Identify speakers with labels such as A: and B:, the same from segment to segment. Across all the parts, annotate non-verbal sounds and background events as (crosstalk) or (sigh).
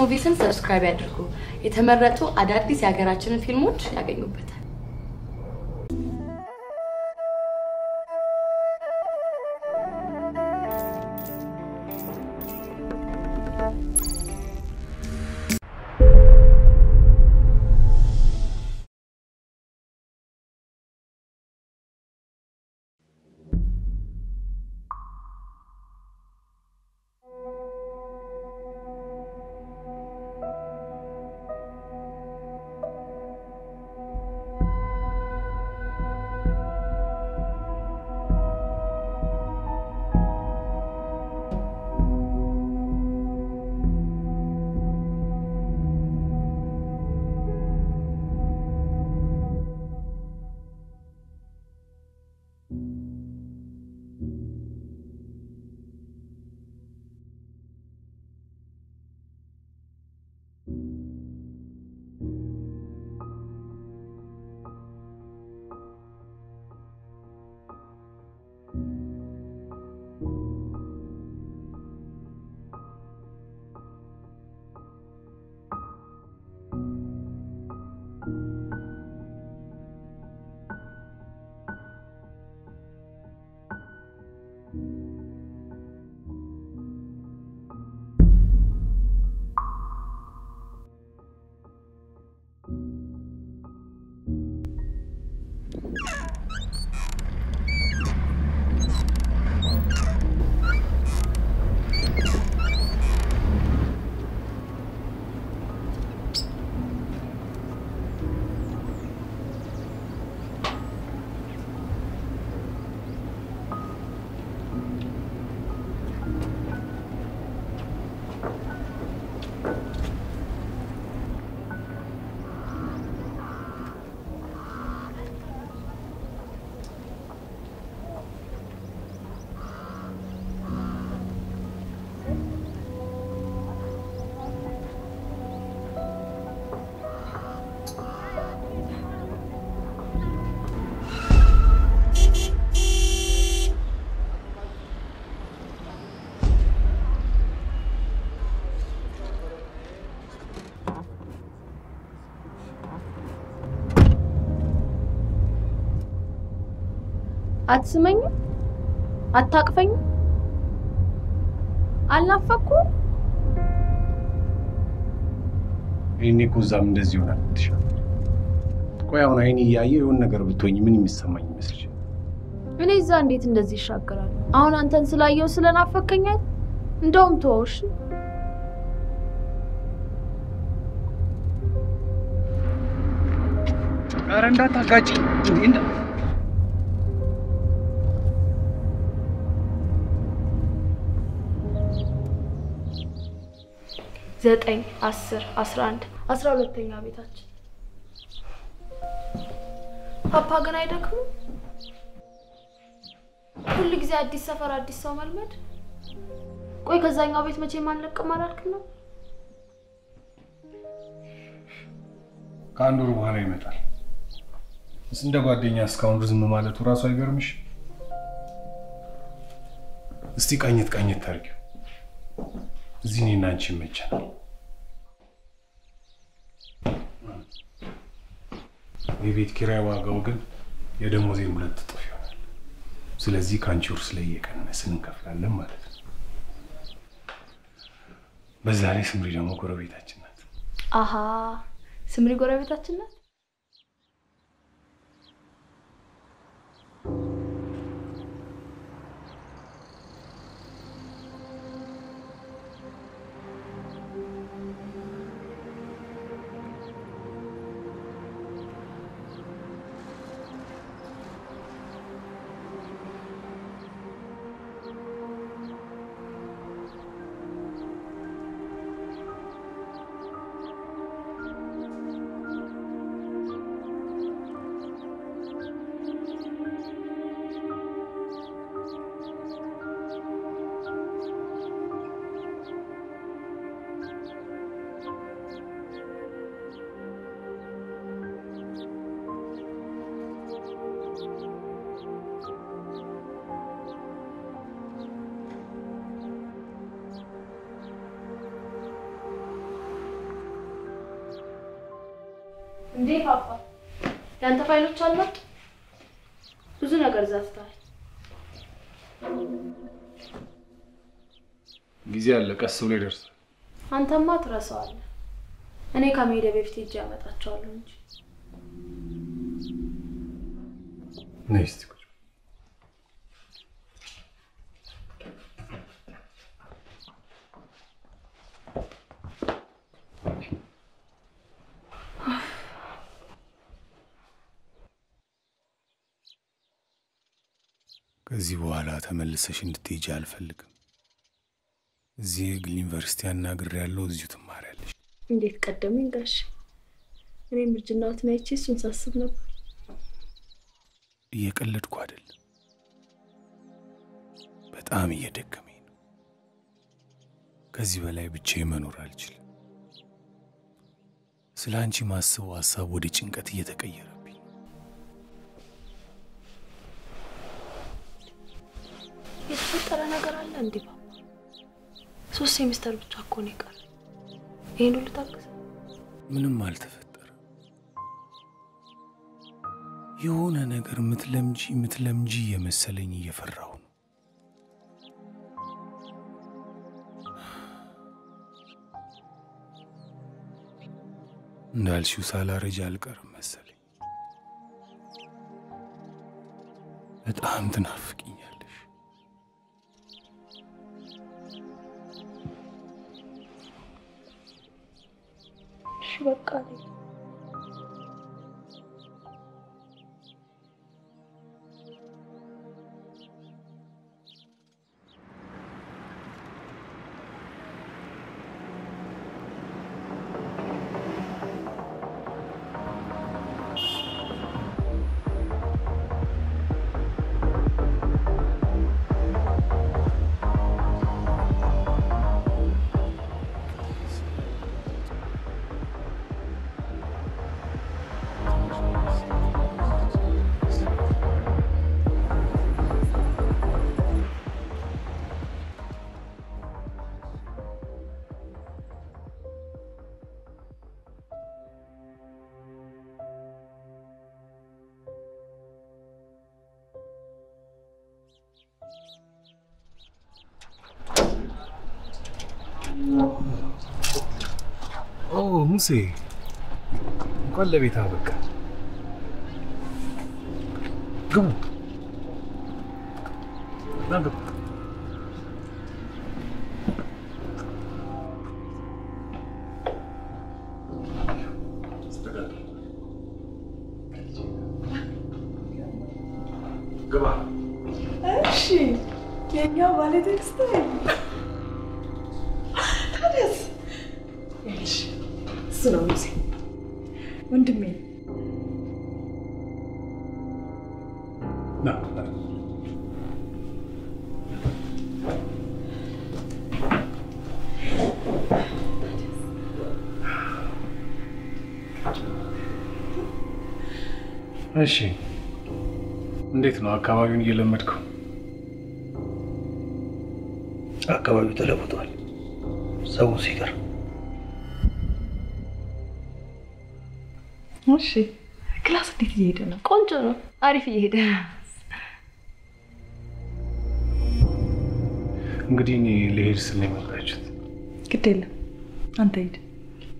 A: movies ን subscribe ያድርጉ። የተመረጡ አዳዲስ የሀገራችንን ፊልሞች ያገኙበታል።
B: አትስመኝም? አታቅፈኝም? አልናፈኩም?
C: ይሄኔ እኮ እዛም እንደዚህ ይሆናል ትሻል። ቆይ አሁን አይኔ እያየ የሆነ ነገር ብትሆኝ ምን የሚሰማኝ ይመስልሽ?
B: እኔ እዛ እንዴት እንደዚህ ይሻገራል? አሁን አንተን ስላየው ስለናፈከኛል። እንደውም ተወሽ።
C: ኧረ እንዳታጋጭ
B: ዘጠኝ አስር አስራ አንድ አስራ ሁለተኛ ቤታችን። ፓፓ ግን አይደክሙም? ሁል ጊዜ አዲስ ሰፈር አዲስ ሰው መልመድ። ቆይ ከዛኛው ቤት መቼም አንለቅም አላልክም ነው?
C: ከአንድ ወር በኋላ ይመጣል። እንደ ጓደኛ እስካሁን ዝም ማለቱ እራሱ አይገርምሽ? እስቲ ቀኝት ቀኝት ታርጊው። እዚህ እኔና አንቺ ይመቸናል። የቤት ኪራይ ዋጋው ግን የደሞዜን ሁለት እጥፍ ይሆናል። ስለዚህ ከአንቺ ውርስ ላይ እየቀነስን እንከፍላለን ማለት ነው። በዛ ላይ ስምሪ ደግሞ ጎረቤታችን ናት።
B: አሀ ስምሪ ጎረቤታችን ናት። አልመጡ? ብዙ ነገር ዘፍተሃል።
C: ጊዜ አለ፣ ቀስ ብሎ ይደርሳል።
B: አንተማ ትረሳዋለህ። እኔ ከመሄዴ በፊት ሄጄ ያመጣቸዋለሁ እንጂ።
C: ነይ እስቲ ከዚህ በኋላ ተመልሰሽ እንድትሄጂ አልፈልግም። እዚህ የግል ዩኒቨርሲቲ አናግሬያለሁ። እዚሁ ትማሪያለሽ።
B: እንዴት ቀደመኝ ጋሽ። እኔም እርጅናዎትን አይቼ እሱን ሳስብ ነበር።
C: እየቀለድኩ አይደለም። በጣም እየደከመኝ ነው። ከዚህ በላይ ብቻዬን መኖር አልችልም። ስለ አንቺ ማስበው ሀሳብ ወደ ጭንቀት እየተቀየረብኝ
B: የተፈጠረ ነገር አለ እንዴ ፓፓ? ሶስት ሴሚስተር ብቻ እኮ ነው የቀረ። ይሄን ሁሉ ታገሰ።
C: ምንም አልተፈጠረም። የሆነ ነገር ምትለምጂ ምትለምጂ የመሰለኝ እየፈራሁ ነው። እንዳልሽው ሳላረጅ አልቀርም መሰለኝ። በጣም ትናፍቅኛለሽ።
B: እሺ
C: ሙሴ፣ እንኳን ለቤት አበቃ። ግቡ ግቡ።
D: እሺ፣
C: እንዴት ነው አካባቢውን እየለመድከው?
E: አካባቢው ተለውጧል። ሰው ሲቀር
D: እሺ class እንዴት እየሄደ ነው?
B: ቆንጆ ነው። አሪፍ እየሄደ
C: እንግዲህ እኔ ልሄድ ስል ነው የመጣችሁት።
D: ግድ የለም አንተ ሂድ።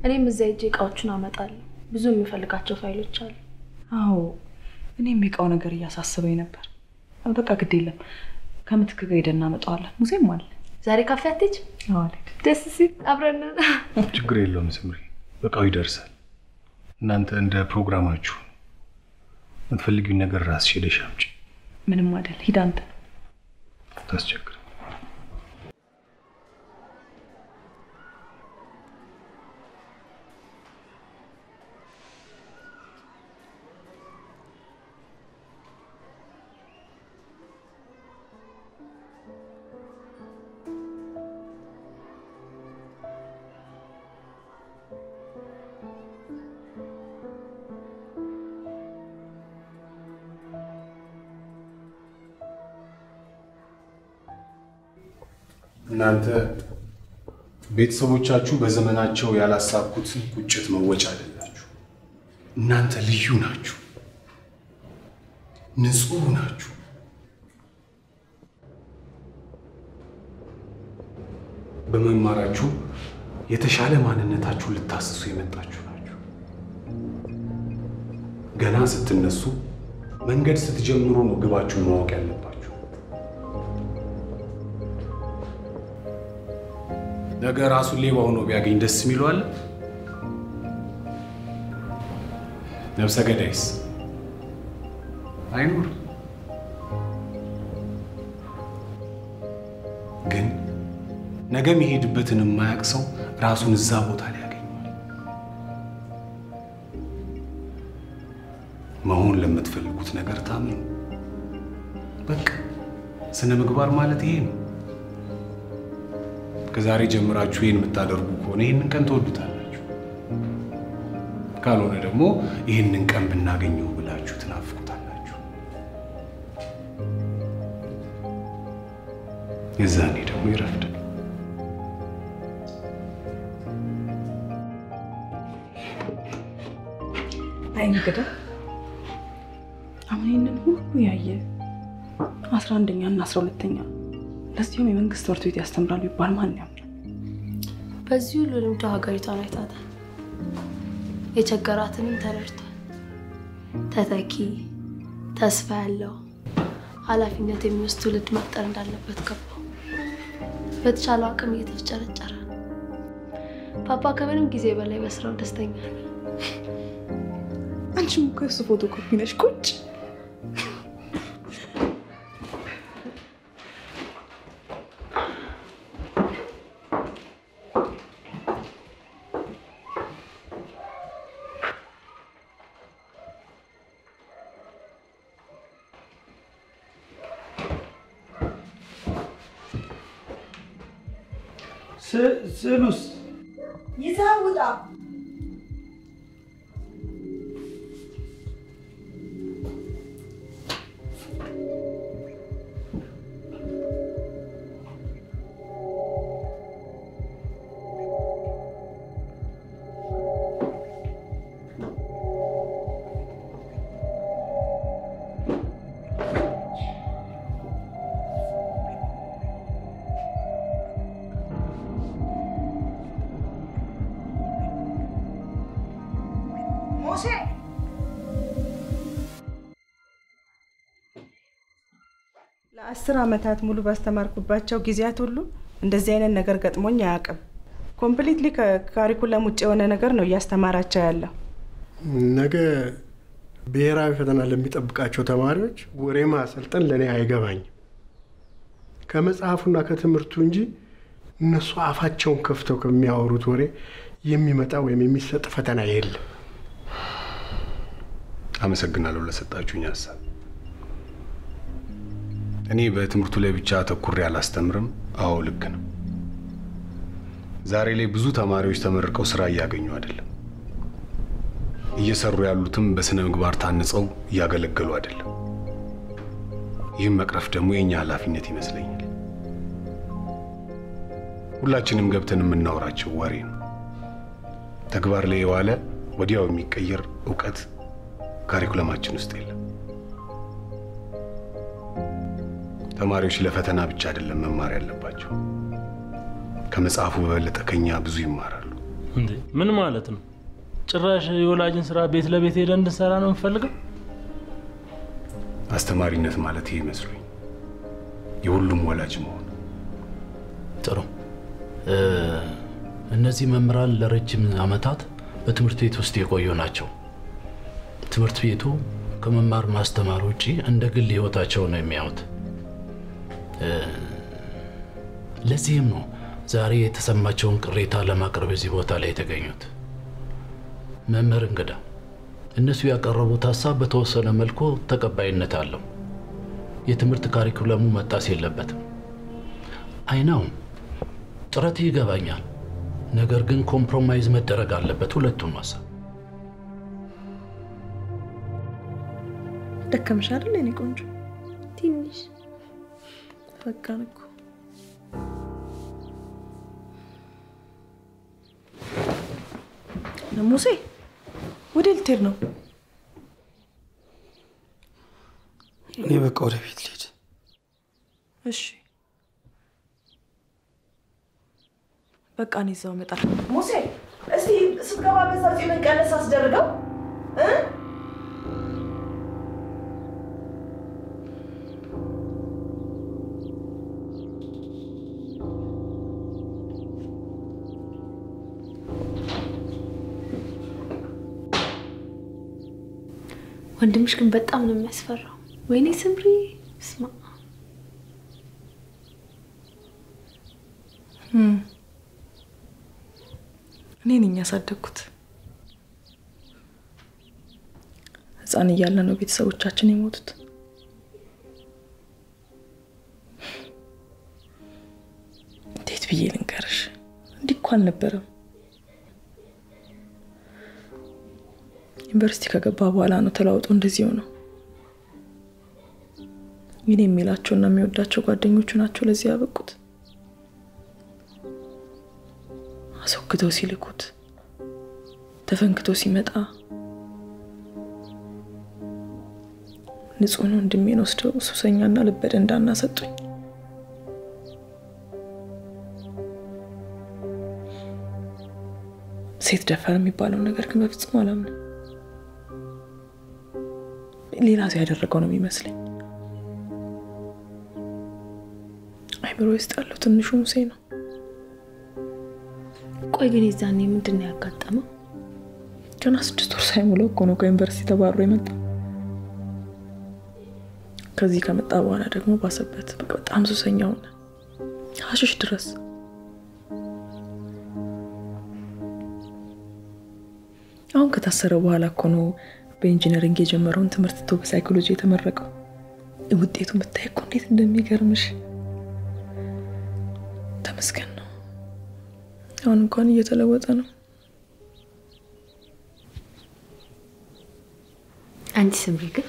B: እኔም እዚያ ሄጄ እቃዎቹን አመጣለሁ። ብዙ የምፈልጋቸው ፋይሎች አሉ።
D: አዎ እኔም የእቃው ነገር እያሳስበኝ ነበር። በቃ ግድ የለም ከምትክ ጋር ሄደን እናመጣዋለን። ሙሴም አለ።
B: ዛሬ ካፌ
D: አልሄድም።
B: ደስ ሲል አብረን
C: ችግር የለውም ስምሪ፣ በቃው ይደርሳል። እናንተ እንደ ፕሮግራማችሁ የምትፈልጊውን ነገር ራስሽ ሄደሽ አምጪ።
D: ምንም አይደል። ሂድ አንተ።
C: ታስቸግር እናንተ ቤተሰቦቻችሁ በዘመናቸው ያላሳኩትን ቁጭት መወጫ አይደላችሁ። እናንተ ልዩ ናችሁ፣ ንጹህ ናችሁ። በመማራችሁ የተሻለ ማንነታችሁን ልታስሱ የመጣችሁ ናችሁ። ገና ስትነሱ መንገድ ስትጀምሩ ነው ግባችሁን ማወቅ ያለባችሁ። ነገ ራሱን ሌባ ሆኖ ቢያገኝ ደስ የሚለው? ነፍሰ ገዳይስ አይኖር። ግን ነገ የሚሄድበትን የማያውቅ ሰው ራሱን እዛ ቦታ ላይ ያገኘዋል። መሆን ለምትፈልጉት ነገር ታምኑ። በቃ ስነ ምግባር ማለት ይሄ ነው። ከዛሬ ጀምራችሁ ይህን የምታደርጉ ከሆነ ይህንን ቀን ትወዱታላችሁ። ካልሆነ ደግሞ ይህንን ቀን ብናገኘው ብላችሁ ትናፍቁታላችሁ። የዛኔ ደግሞ ይረፍዳል።
D: አይ አሁን ይህንን ሁሉ ያየ አስራ አንደኛ እና አስራ ሁለተኛ ትምህርት ቤት ያስተምራሉ ይባል ማን ያምናል?
B: በዚህ ሁሉ ልምዶ ሀገሪቷን አይቷታል። የቸገራትንም ተረድቷል። ተተኪ ተስፋ ያለው ኃላፊነት የሚወስድ ትውልድ መፍጠር እንዳለበት ገባው። በተቻለው አቅም እየተፍጨረጨረ ፓፓ ከምንም ጊዜ በላይ በስራው ደስተኛ ነው።
D: አንቺም እኮ የሱ ፎቶ ኮፒ ነሽ። ቁጭ
F: Seuls
G: ለአስር ዓመታት ሙሉ ባስተማርኩባቸው ጊዜያት ሁሉ እንደዚህ አይነት ነገር ገጥሞኝ አያውቅም። completely ከ curriculum ውጭ የሆነ ነገር ነው እያስተማራቸው ያለው።
H: ነገ ብሔራዊ ፈተና ለሚጠብቃቸው ተማሪዎች ወሬ ማሰልጠን ለእኔ አይገባኝም። ከመጽሐፉና ከትምህርቱ እንጂ እነሱ አፋቸውን ከፍተው ከሚያወሩት ወሬ የሚመጣ ወይም የሚሰጥ ፈተና የለም።
C: አመሰግናለሁ ለሰጣችሁኝ ሀሳብ። እኔ በትምህርቱ ላይ ብቻ አተኩሬ አላስተምርም። አዎ ልክ ነው። ዛሬ ላይ ብዙ ተማሪዎች ተመርቀው ስራ እያገኙ አይደለም። እየሰሩ ያሉትም በስነ ምግባር ታንጸው እያገለገሉ አይደለም። ይህም መቅረፍ ደግሞ የእኛ ኃላፊነት ይመስለኛል። ሁላችንም ገብተን የምናወራቸው ወሬ ነው። ተግባር ላይ የዋለ ወዲያው የሚቀየር እውቀት ካሪኩለማችን ውስጥ የለም። ተማሪዎች ለፈተና ብቻ አይደለም መማር ያለባቸው። ከመጽሐፉ በበለጠ ከኛ ብዙ ይማራሉ።
I: እንዴ ምን ማለት ነው? ጭራሽ የወላጅን ስራ ቤት ለቤት ሄደን እንድንሰራ ነው የምፈልገው?
C: አስተማሪነት ማለት ይሄ ይመስሉኝ የሁሉም ወላጅ መሆን።
J: ጥሩ። እነዚህ መምህራን ለረጅም ዓመታት በትምህርት ቤት ውስጥ የቆዩ ናቸው። ትምህርት ቤቱ ከመማር ማስተማር ውጪ እንደ ግል ህይወታቸው ነው የሚያዩት። ለዚህም ነው ዛሬ የተሰማቸውን ቅሬታ ለማቅረብ እዚህ ቦታ ላይ የተገኙት። መምህር እንግዳ፣ እነሱ ያቀረቡት ሀሳብ በተወሰነ መልኩ ተቀባይነት አለው። የትምህርት curriculum ኡ መጣስ የለበትም። I know ጥረቱ ይገባኛል። ነገር ግን compromise መደረግ አለበት። ሁለቱም ሀሳብ
B: ደከመሽ አይደል ቆንጆ? ትንሽ በቃን እኮ
G: ሙሴ
D: ወደ ልትሄድ ነው?
E: እኔ በቃ ወደ ቤት ልሄድ።
D: እሺ በቃ እኔ እዛው እመጣለሁ።
F: ሙሴ እስቲ ስትገባ በዛ ጺምን ቀነስ አስደርገው
B: ወንድምሽ ግን በጣም ነው የሚያስፈራው። ወይኔ ስምሪ ስማ
D: እኔ ነኝ ያሳደግኩት። ሕፃን እያለ ነው ቤተሰቦቻችን የሞቱት። እንዴት ብዬ ልንገርሽ? እንዲህ እኮ አልነበረም። ዩኒቨርሲቲ ከገባ በኋላ ነው ተለዋውጦ እንደዚህ ሆነው። ይህን የሚላቸውና የሚወዳቸው ጓደኞቹ ናቸው ለዚህ ያበቁት። አስወግተው ሲልኩት ተፈንክቶ ሲመጣ ንጹህ ነው ወንድሜን ወስደው ሱሰኛና ልበደ እንዳናሰጡኝ ሴት ደፈር የሚባለው ነገር ግን በፍጹም አላምንም። ሌላ ሰው ያደረገው ነው የሚመስለኝ። አይምሮ ውስጥ ያለው ትንሹ ሙሴ ነው።
B: ቆይ ግን የዛኔ ምንድን ነው ያጋጠመው?
D: ገና ስድስት ወር ሳይሞላው እኮ ነው ከዩኒቨርሲቲ ተባሮ የመጣ። ከዚህ ከመጣ በኋላ ደግሞ ባሰበት። በቃ በጣም ሱሰኛ ሆነ፣ ሀሽሽ ድረስ። አሁን ከታሰረ በኋላ እኮ ነው በ engineering የጀመረውን ትምህርት ትቶ በሳይኮሎጂ የተመረቀው። ውጤቱን ብታይ እኮ እንዴት እንደሚገርምሽ። ተመስገን ነው። አሁን እንኳን እየተለወጠ ነው።
B: አንቺ ስምሪ ግን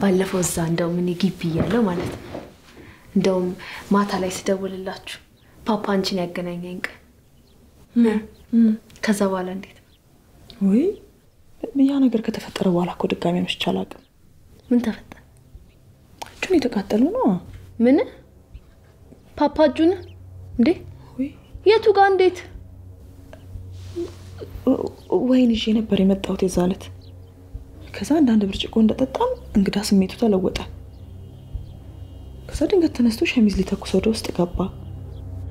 B: ባለፈው እዛ እንደውም እኔ ግቢ እያለሁ ማለት ነው እንደውም ማታ ላይ ስደውልላችሁ ፓፓ አንቺን ያገናኘኝ ቀን ከዛ በኋላ እንዴት ነው?
D: ወይ ያ ነገር ከተፈጠረ በኋላ እኮ ድጋሚ አምሽቼ አላውቅም።
B: ምን ተፈጠረ?
D: እጁን የተቃጠሉ ነው።
B: ምን ፓፓ እጁን እንዴ? የቱ ጋር እንዴት?
D: ወይን ይዤ ነበር የመጣሁት የዛ ዕለት። ከዛ አንዳንድ ብርጭቆ እንደጠጣም እንግዳ ስሜቱ ተለወጠ። ከዛ ድንገት ተነስቶ ሸሚዝ ሊተኩስ ወደ ውስጥ ገባ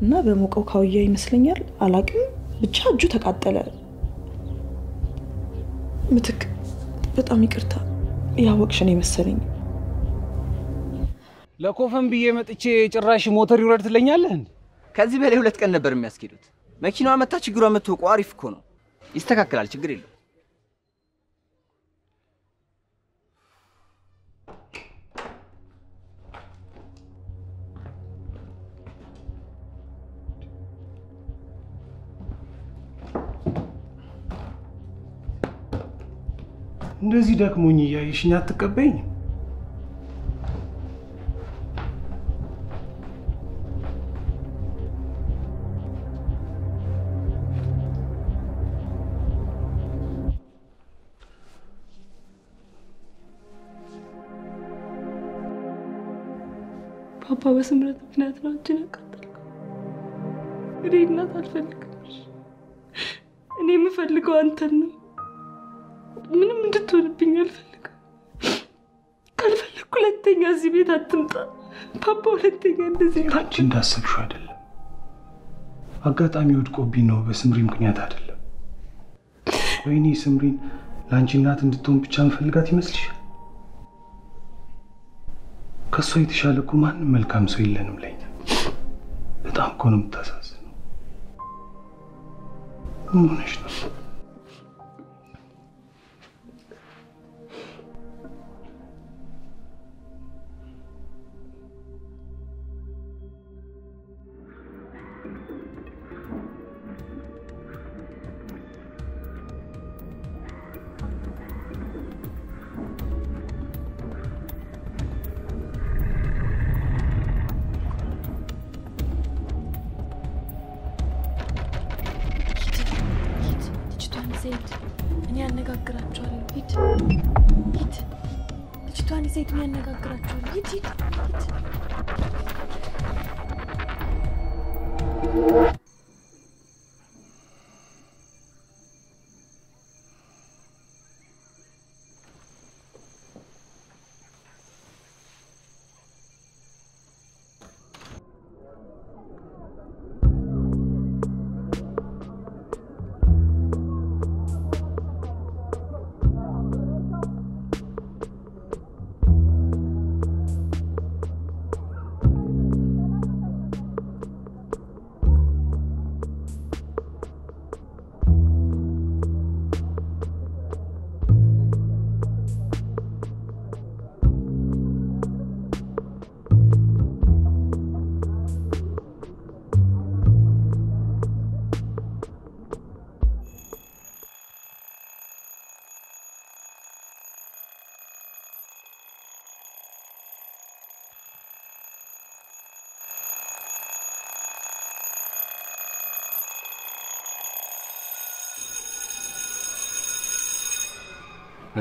D: እና በሞቀው ካውያ ይመስለኛል አላቅም፣ ብቻ እጁ ተቃጠለ። ምትክ በጣም ይቅርታ ያወቅሽን የመሰለኝ
K: ለኮፈን ብዬ መጥቼ ጭራሽ ሞተር ይውረድ ትለኛለህ እንዴ?
L: ከዚህ በላይ ሁለት ቀን ነበር የሚያስኬዱት። መኪናዋ መታ ችግሯ መታወቁ አሪፍ እኮ ነው። ይስተካከላል፣ ችግር የለው።
C: እንደዚህ ደክሞኝ እያየሽኝ አትቀበይኝ?
B: ፓፓ በስምረት ምክንያት ነው አንቺን ያቃጠልከው። እኔ እናት አልፈልግም። እኔ የምፈልገው አንተን ነው። ምንም እንድትሆንብኝ አልፈልግም። ካልፈለግኩ ሁለተኛ እዚህ ቤት አትምጣ ፓፓ። ሁለተኛ እንደዚህ
C: አንቺ እንዳሰብሽው አይደለም። አጋጣሚ ወድቆብኝ ነው፣ በስምሪ ምክንያት አይደለም። ወይኔ ስምሪን ለአንቺ እናት እንድትሆን ብቻ መፈልጋት ይመስልሻል? ከእሷ የተሻለ እኮ ማንም መልካም ሰው የለንም ለኛ። በጣም እኮ ነው የምታሳዝነው። ምን ሆነሽ ነው?
B: ልጅቷን
M: ይዘህ ሂድ፣ እኔ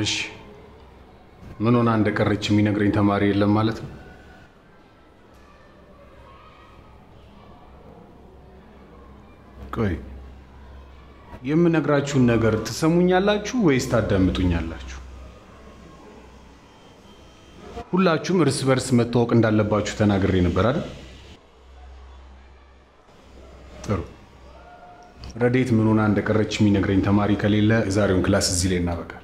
C: እሺ ምን ሆና እንደቀረች የሚነግረኝ ተማሪ የለም ማለት ነው? ቆይ የምነግራችሁን ነገር ትሰሙኛላችሁ ወይስ ታዳምጡኛላችሁ? ሁላችሁም እርስ በርስ መተዋወቅ እንዳለባችሁ ተናግሬ ነበር አይደል? ጥሩ። ረድኤት ምን ሆና እንደቀረች የሚነግረኝ ተማሪ ከሌለ የዛሬውን class እዚህ ላይ እናበቃል።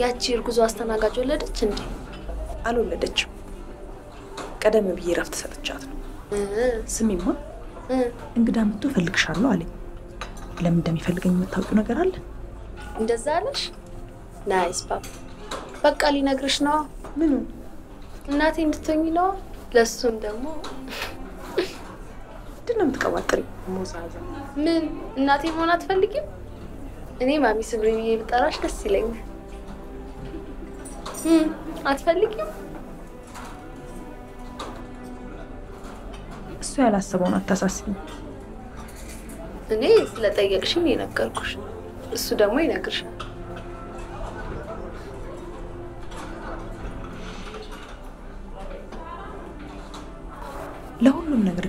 M: ያቺ እርጉዞ አስተናጋጅ ወለደች እንዴ?
D: አልወለደችም። ቀደም ብዬ ረፍት ሰጥቻት ነው። ስሚማ እንግዳ መጥቶ እፈልግሻለሁ አለኝ። ለምን እንደሚፈልገኝ የምታውቂው ነገር አለ?
M: እንደዛ አለሽ? ናይስ ፓፓ። በቃ ሊነግርሽ ነው።
D: ምኑን?
M: እናቴ እንድትሆኝ ነው። ለሱም ደግሞ
D: ምንድን ነው የምትቀባጥሪ? ሞዛዛ
M: ምን እናቴ መሆን አትፈልጊም? እኔ ማሚ ስምሪ ብዬ ብጠራሽ ደስ ይለኛል። እም፣ አትፈልጊም?
D: እሱ ያላሰበውን አታሳስቢ።
M: እኔ ስለጠየቅሽኝ የነገርኩሽ፣ እሱ ደግሞ ይነግርሻል።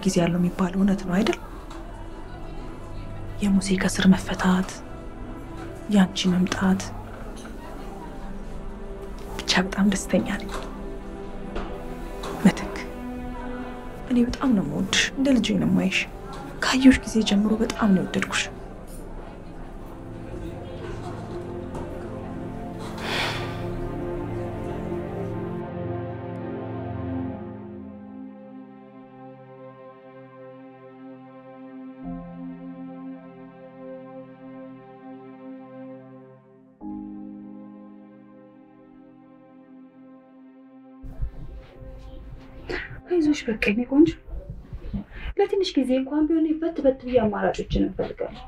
D: ጊዜ ያለው የሚባለው እውነት ነው አይደል? የሙሴ ከስር መፈታት፣ የአንቺ መምጣት፣ ብቻ በጣም ደስተኛ ነኝ። ምትክ፣ እኔ በጣም ነው የምወድሽ፣ እንደ ልጄ ነው የማይሽ። ካየሁሽ ጊዜ ጀምሮ በጣም ነው የወደድኩሽ።
N: አይዞሽ በቃ የኔ ቆንጆ፣ ለትንሽ ጊዜ እንኳን ቢሆን በት በት ብዬ አማራጮችን እንፈልጋለን።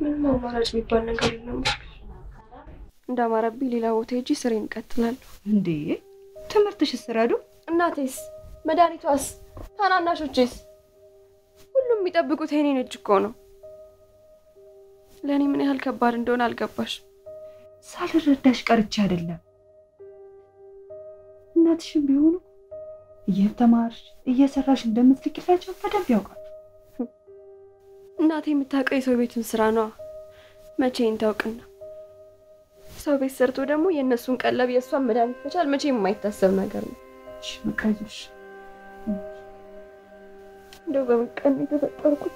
M: ምንም አማራጭ የሚባል ነገር የለም። እንዳማረብኝ ሌላ ቦታ ሄጄ ስሬን እቀጥላለሁ።
N: እንዴ ትምህርትሽ ስረዱ።
M: እናቴስ፣ መድኃኒቷስ፣ ታናናሾቼስ ሁሉም የሚጠብቁት የኔን እጅ እኮ ነው። ለእኔ ምን ያህል ከባድ እንደሆነ አልገባሽም።
N: ሳልረዳሽ ቀርቼ አይደለም። እናትሽም ቢሆኑ እየተማርሽ እየሰራሽ እንደምትልቂላቸው በደንብ ያውቃል።
M: እናቴ የምታውቀው የሰው ቤቱን ስራ ነዋ። መቼን ታውቅና ሰው ቤት ሰርቶ ደግሞ የእነሱን ቀለብ የእሷን መድኃኒት መቻል መቼም የማይታሰብ ነገር ነው።
N: አይዞሽ።
M: እንደው በምን ቀን ነው የተፈጠርኩት?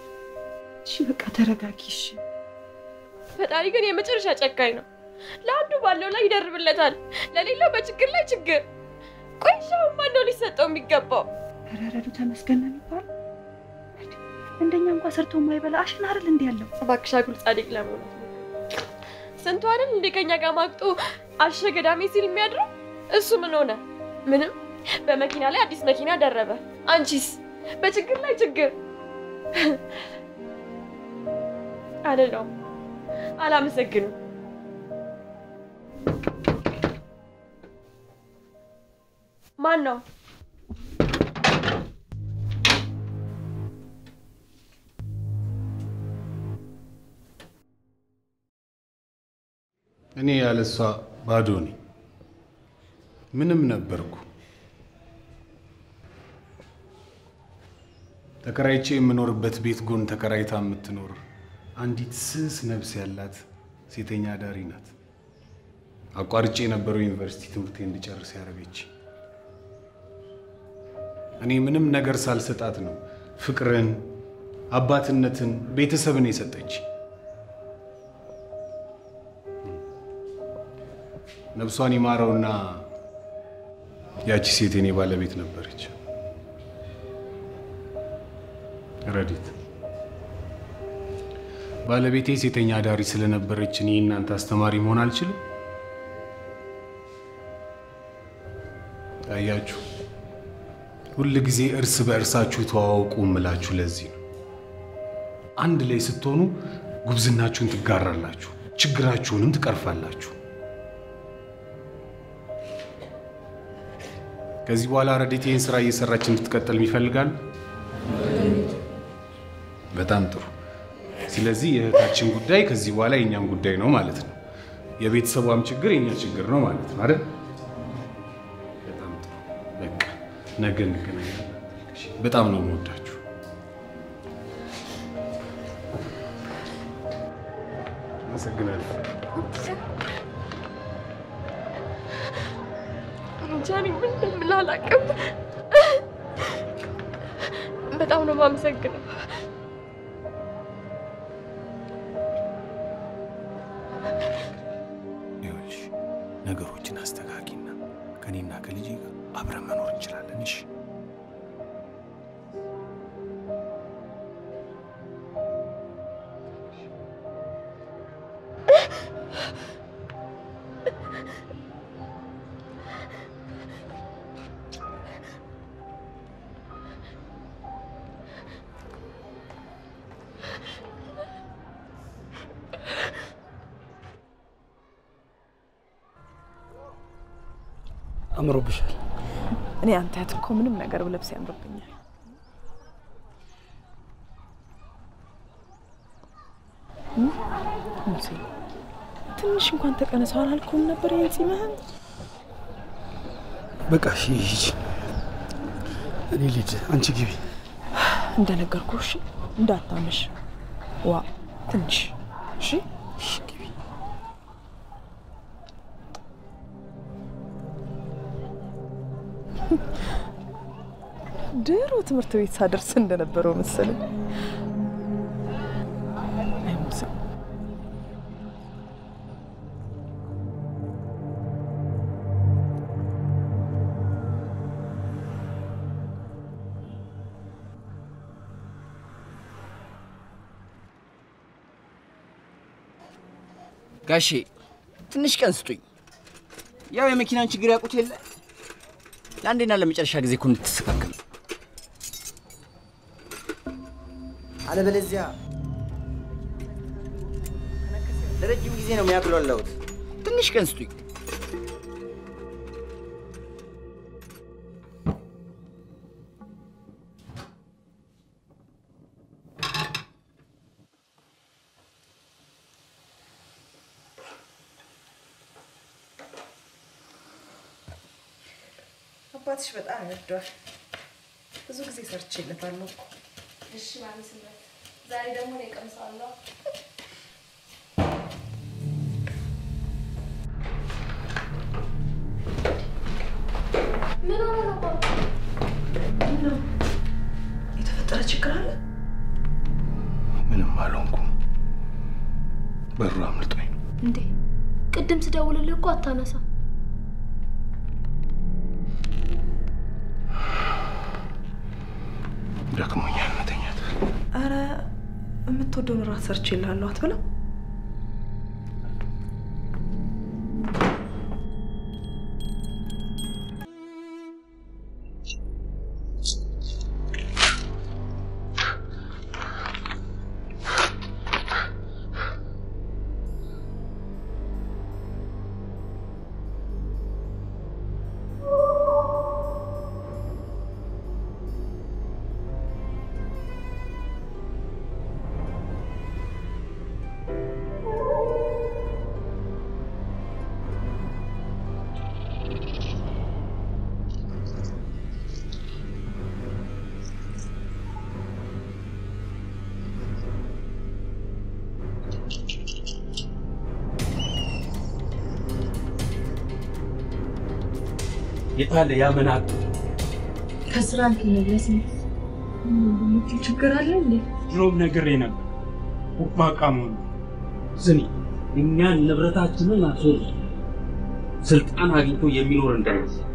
N: እሺ በቃ ተረጋጊ። እሺ
M: ፈጣሪ ግን የመጨረሻ ጨካኝ ነው። ለአንዱ ባለው ላይ ይደርብለታል፣ ለሌላው በችግር ላይ ችግር። ቆይ ሻው ማን ነው ሊሰጠው የሚገባው?
N: ረረዱ ተመስገን ነው የሚባለው። እንደኛ እንኳን ሰርቶ የማይበላ አሽን አይደል እንዲህ ያለው።
M: እባክሽ አጉል ጻድቅ ለመሆን ስንቱ አይደል እንደ ከኛ ጋር ማቅጦ አሸገዳሜ ሲል የሚያድረው እሱ ምን ሆነ? ምንም። በመኪና ላይ አዲስ መኪና ደረበ። አንቺስ በችግር ላይ ችግር። አይደለውም፣ አላመሰግንም።
B: ማን ነው?
C: እኔ ያለሷ ባዶ ነኝ። ምንም ነበርኩ። ተከራይቼ የምኖርበት ቤት ጎን ተከራይታ የምትኖር አንዲት ስስ ነፍስ ያላት ሴተኛ አዳሪ ናት። አቋርጬ የነበረው ዩኒቨርሲቲ ትምህርቴ እንድጨርስ ያደረገች። እኔ ምንም ነገር ሳልሰጣት ነው ፍቅርን፣ አባትነትን፣ ቤተሰብን የሰጠች። ነፍሷን ይማረውና ያቺ ሴት የኔ ባለቤት ነበረች። ረዲት ባለቤቴ ሴተኛ አዳሪ ስለነበረች እኔ እናንተ አስተማሪ መሆን አልችልም? አያችሁ፣ ሁል ጊዜ እርስ በእርሳችሁ ተዋወቁ እምላችሁ ለዚህ ነው። አንድ ላይ ስትሆኑ ጉብዝናችሁን ትጋራላችሁ፣ ችግራችሁንም ትቀርፋላችሁ። ከዚህ በኋላ ረዲት ይህን ስራ እየሰራች እንድትቀጥል ይፈልጋል። በጣም ጥሩ። ስለዚህ የእህታችን ጉዳይ ከዚህ በኋላ የእኛም ጉዳይ ነው ማለት ነው። የቤተሰቧም ችግር የኛ ችግር ነው ማለት ነው አይደል? ነገ እንገናኛለን። እሺ፣ በጣም ነው የምወዳችሁ። አመሰግናለሁ።
B: እንጃ እኔ ምን እንደምል አላውቅም። በጣም ነው የማመሰግነው።
E: አምሮብሻል።
D: እኔ አንተ ያት እኮ ምንም ነገር ብለብስ ያምርብኛል።? ሙሴ ትንሽ እንኳን ተቀነሰው አላልኩም ነበር ይህን ጺምህን?
E: በቃ እሺ ሂጂ። እኔ ልሂድ፣ አንቺ ግቢ።
D: እንደነገርኩ እሺ፣ እንዳታመሽ። ዋ ትንሽ እሺ። ትምህርት ቤት ሳደርስ እንደነበረው መሰለኝ።
L: ጋሼ ትንሽ ቀን ስጡኝ። ያው የመኪናን ችግር ያውቁት የለ ለአንዴና ለመጨረሻ ጊዜ እኮ እንድትስተካከል አለበለዚያ ለረጅም ጊዜ ነው የሚያግሏላሁት። ትንሽ ቀን ስጡኝ።
G: አባትሽ በጣም ይወደዋል። ብዙ ጊዜ ሰርቼለታለሁ እኮ።
B: እሺ ማሚ ስምረት፣ ዛሬ ደግሞ እኔ እቀምሰዋለሁ። ምን ሆነ ነው?
D: የተፈጠረ ችግር አለ?
C: ምንም አልሆንኩም። በሩ አምልጦኝ
B: እንዴ ቅድም ስደውልልህ እኮ አታነሳም።
D: የምትወደውን እራት ሰርቼልሃለሁ አትበላም?
O: የታለ ያ መናቅ?
N: ከስራ ልትመለስ ነው። ችግር አለ እንዴ?
O: ድሮም ነግሬ ነበር ቡቅማቃ መሆኑ። ስሚ እኛን ንብረታችንን አስወር ስልጣን አግኝቶ የሚኖር እንዳይመስል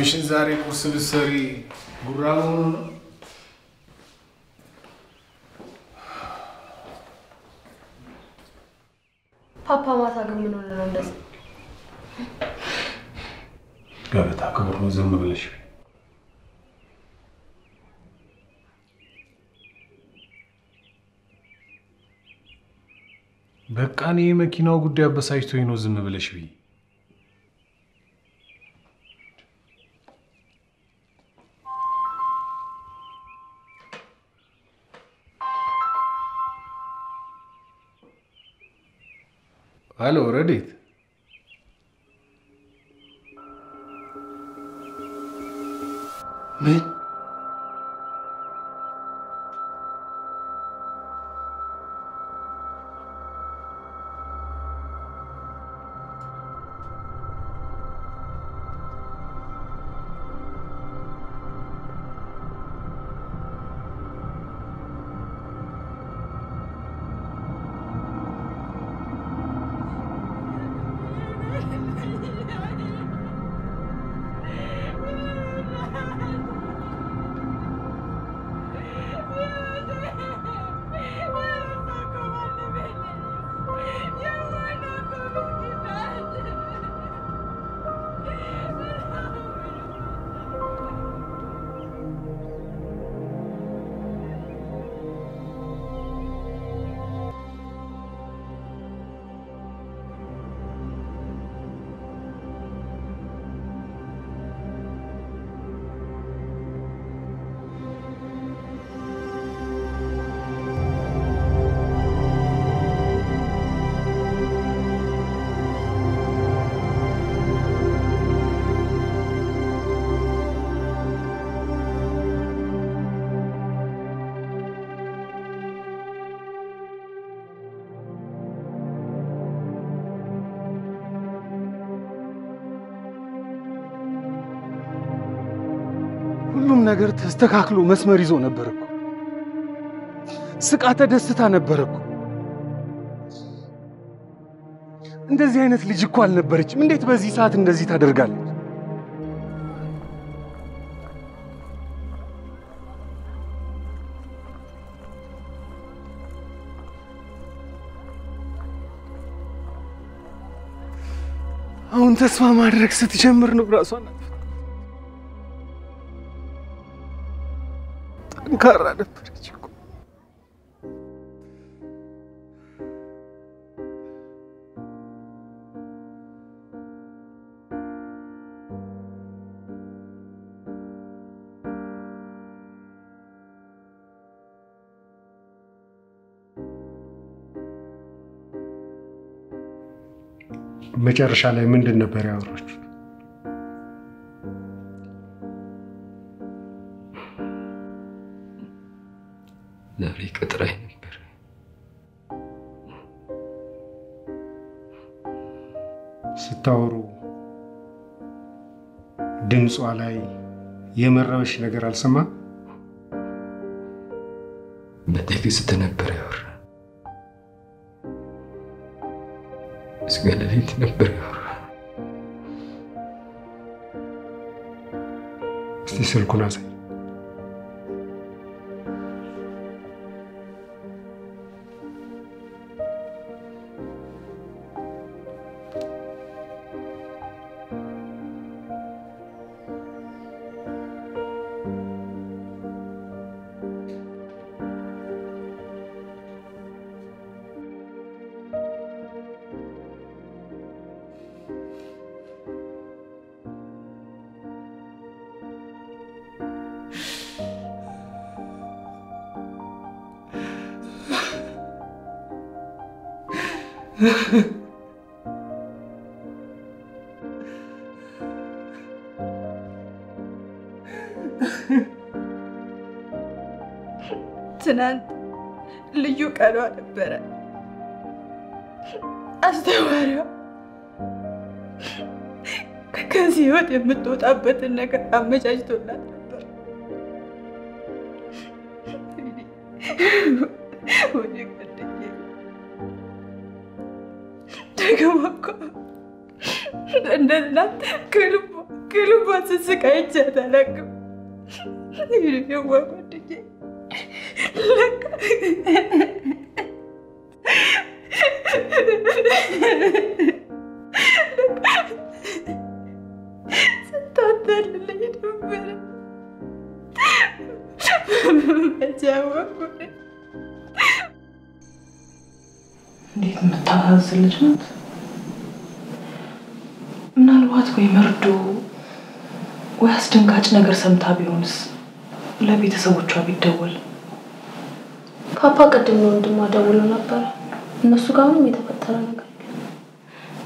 C: permission ዛሬ ቁርስ ብትሰሪ ጉራ መሆኑ ነው።
B: ፓፓ ማታ ግን ምን ሆነ ነው እንደዚህ?
C: ገበታ ክቡር ነው። ዝም ብለሽ በቃ እኔ የመኪናው ጉዳይ አበሳጭቶኝ ነው። ዝም ብለሽ ብይ። ሄሎ ረዴት፣ ተስተካክሎ መስመር ይዞ ነበር እኮ። ስቃ ተደስታ ነበር እኮ። እንደዚህ አይነት ልጅ እኮ አልነበረችም። እንዴት በዚህ ሰዓት እንደዚህ ታደርጋለች? አሁን ተስፋ ማድረግ ስትጀምር ነው ራሷን
H: መጨረሻ ላይ ምንድን ነበር ያወራችሁት?
P: ዛሬ ቀጥራኝ ነበር።
H: ስታወሩ ድምጿ ላይ የመረበሽ ነገር አልሰማ?
P: በቴክስት ነበር ያወራ። እስከ ሌሊት ነበር ያወራ።
H: እስቲ ስልኩን አሳይ።
D: የምትወጣበትን ነገር አመቻችቶላት ነበር። ወደ ጓደኛዬ ደግሞ እኮ እንደ እናት ከልቧ ከልቧ አላውቅም። የዋ ጓደኛዬ ለካ
Q: ነገር ሰምታ ቢሆንስ ለቤተሰቦቿ ቢደወል
B: ፓፓ ቅድም ነው ወንድሟ ደውሎ ነበረ። እነሱ ጋር ምንም የተፈጠረ ነገር የለም።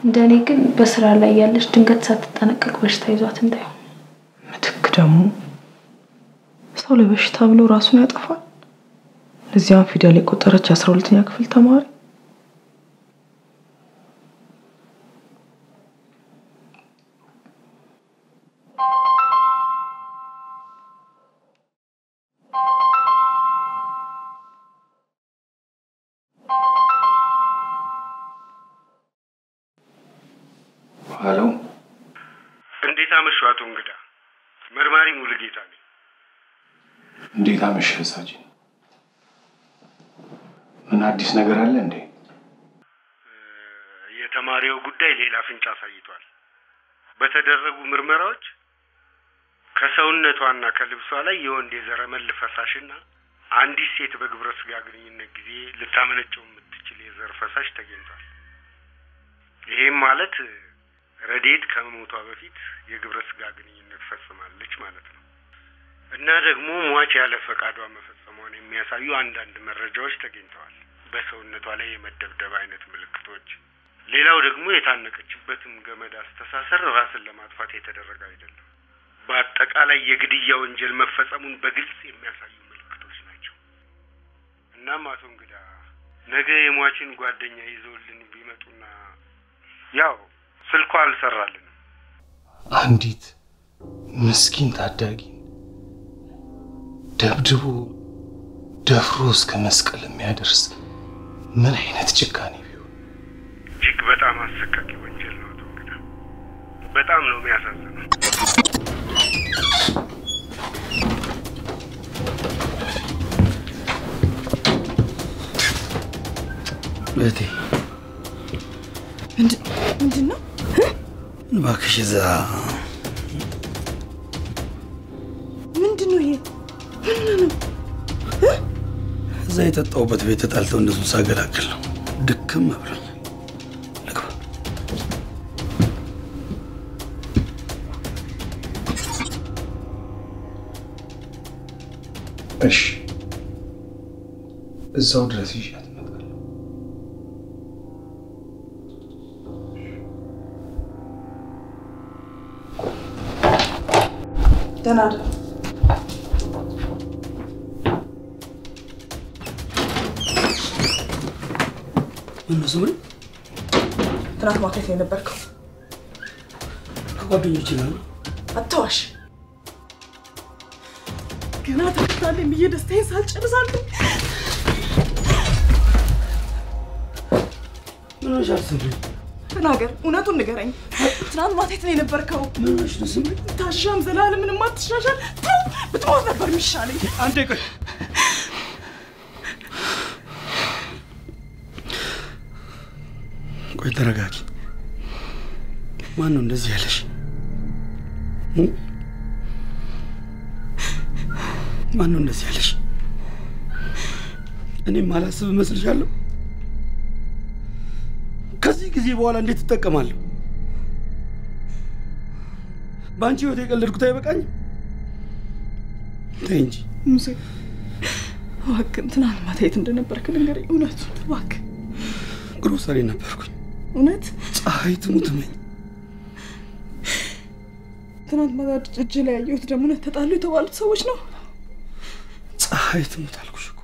B: እንደኔ ግን በስራ ላይ ያለች ድንገት ሳትጠነቀቅ በሽታ ይዟት እንዳይሆን
Q: ምትክ ደግሞ ሰው ለበሽታ ብሎ ራሱን ያጠፋል። ለዚያም ፊደል የቆጠረች የአስራ ሁለተኛ ክፍል ተማሪ
C: አመሸህ ሳጅን? ምን አዲስ ነገር አለ እንዴ?
H: የተማሪው ጉዳይ ሌላ ፍንጭ አሳይቷል። በተደረጉ ምርመራዎች ከሰውነቷና ከልብሷ ላይ የወንድ የዘረመል ፈሳሽና አንዲት ሴት በግብረ ስጋ ግንኙነት ጊዜ ልታመነጨው የምትችል የዘር ፈሳሽ ተገኝቷል። ይሄም ማለት ረዴት ከመሞቷ በፊት የግብረ ስጋ ግንኙነት ፈጽማለች ማለት ነው እና ደግሞ ሟች ያለ ፈቃዷ መፈጸሟን የሚያሳዩ አንዳንድ መረጃዎች ተገኝተዋል። በሰውነቷ ላይ የመደብደብ አይነት ምልክቶች። ሌላው ደግሞ የታነቀችበትም ገመድ አስተሳሰር ራስን ለማጥፋት የተደረገ አይደለም። በአጠቃላይ የግድያ ወንጀል መፈጸሙን በግልጽ የሚያሳዩ ምልክቶች ናቸው። እናም አቶ እንግዳ ነገ የሟችን ጓደኛ ይዘውልን ቢመጡና ያው ስልኳ አልሰራልንም።
C: አንዲት ምስኪን ታዳጊ ደብድቦ ደፍሮ እስከ መስቀል የሚያደርስ ምን አይነት ጭካኔ ቢሆን
H: እጅግ በጣም አሰቃቂ ወንጀል ነው። አቶ እንግዳ በጣም ነው የሚያሳዝነው።
E: እህቴ
G: ምንድን ነው?
E: እባክሽ እዛ እዛ የጠጣሁበት ቤት ተጣልተው እነሱን ሳገላግል ነው። ድክም ብሎኝ
C: እሺ፣ እዛው ድረስ እመጣለሁ።
D: ደህና
E: ስምሪ?
D: ትናንት ማታ የት ነው የነበርከው?
E: ከጓደኞቼ ጋር ነው።
D: አትዋሽ። ገና ተከታለኝ ብዬ ደስታዬን ሳልጨርሳለሁ።
E: ምን ሆነሻል ስምሪ?
D: ተናገር፣ እውነቱን ንገረኝ። ትናንት ማታ የት ነው የነበርከው?
E: ምን ሆነሽ ነው?
D: ታሻም ዘላለምን የማትሻሻል ተው፣ ብትሞት ነበር የሚሻለኝ።
E: አንዴ ቆይ ቆይ ተረጋጊ። ማን ነው እንደዚህ ያለሽ? እ? ማን ነው እንደዚህ ያለሽ? እኔም ማላስብ እመስልሻለሁ? ከዚህ ጊዜ በኋላ እንዴት እጠቀማለሁ? በአንቺ ህይወት የቀለድኩት አይበቃኝም? ተይ እንጂ
D: ሙሴ፣ እባክህን ትናንት ማታ የት እንደነበርክ ንገረኝ። እውነቱን እባክህ።
E: ግሮሰሪ ነበርኩኝ።
D: እውነት
E: ፀሐይ ትሙት
D: ትናንት ማታ እጅ ላይ ያየሁት ደግሞ እውነት ተጣሉ የተባሉት ሰዎች ነው።
E: ፀሐይ ትሙት አልኩሽ እኮ።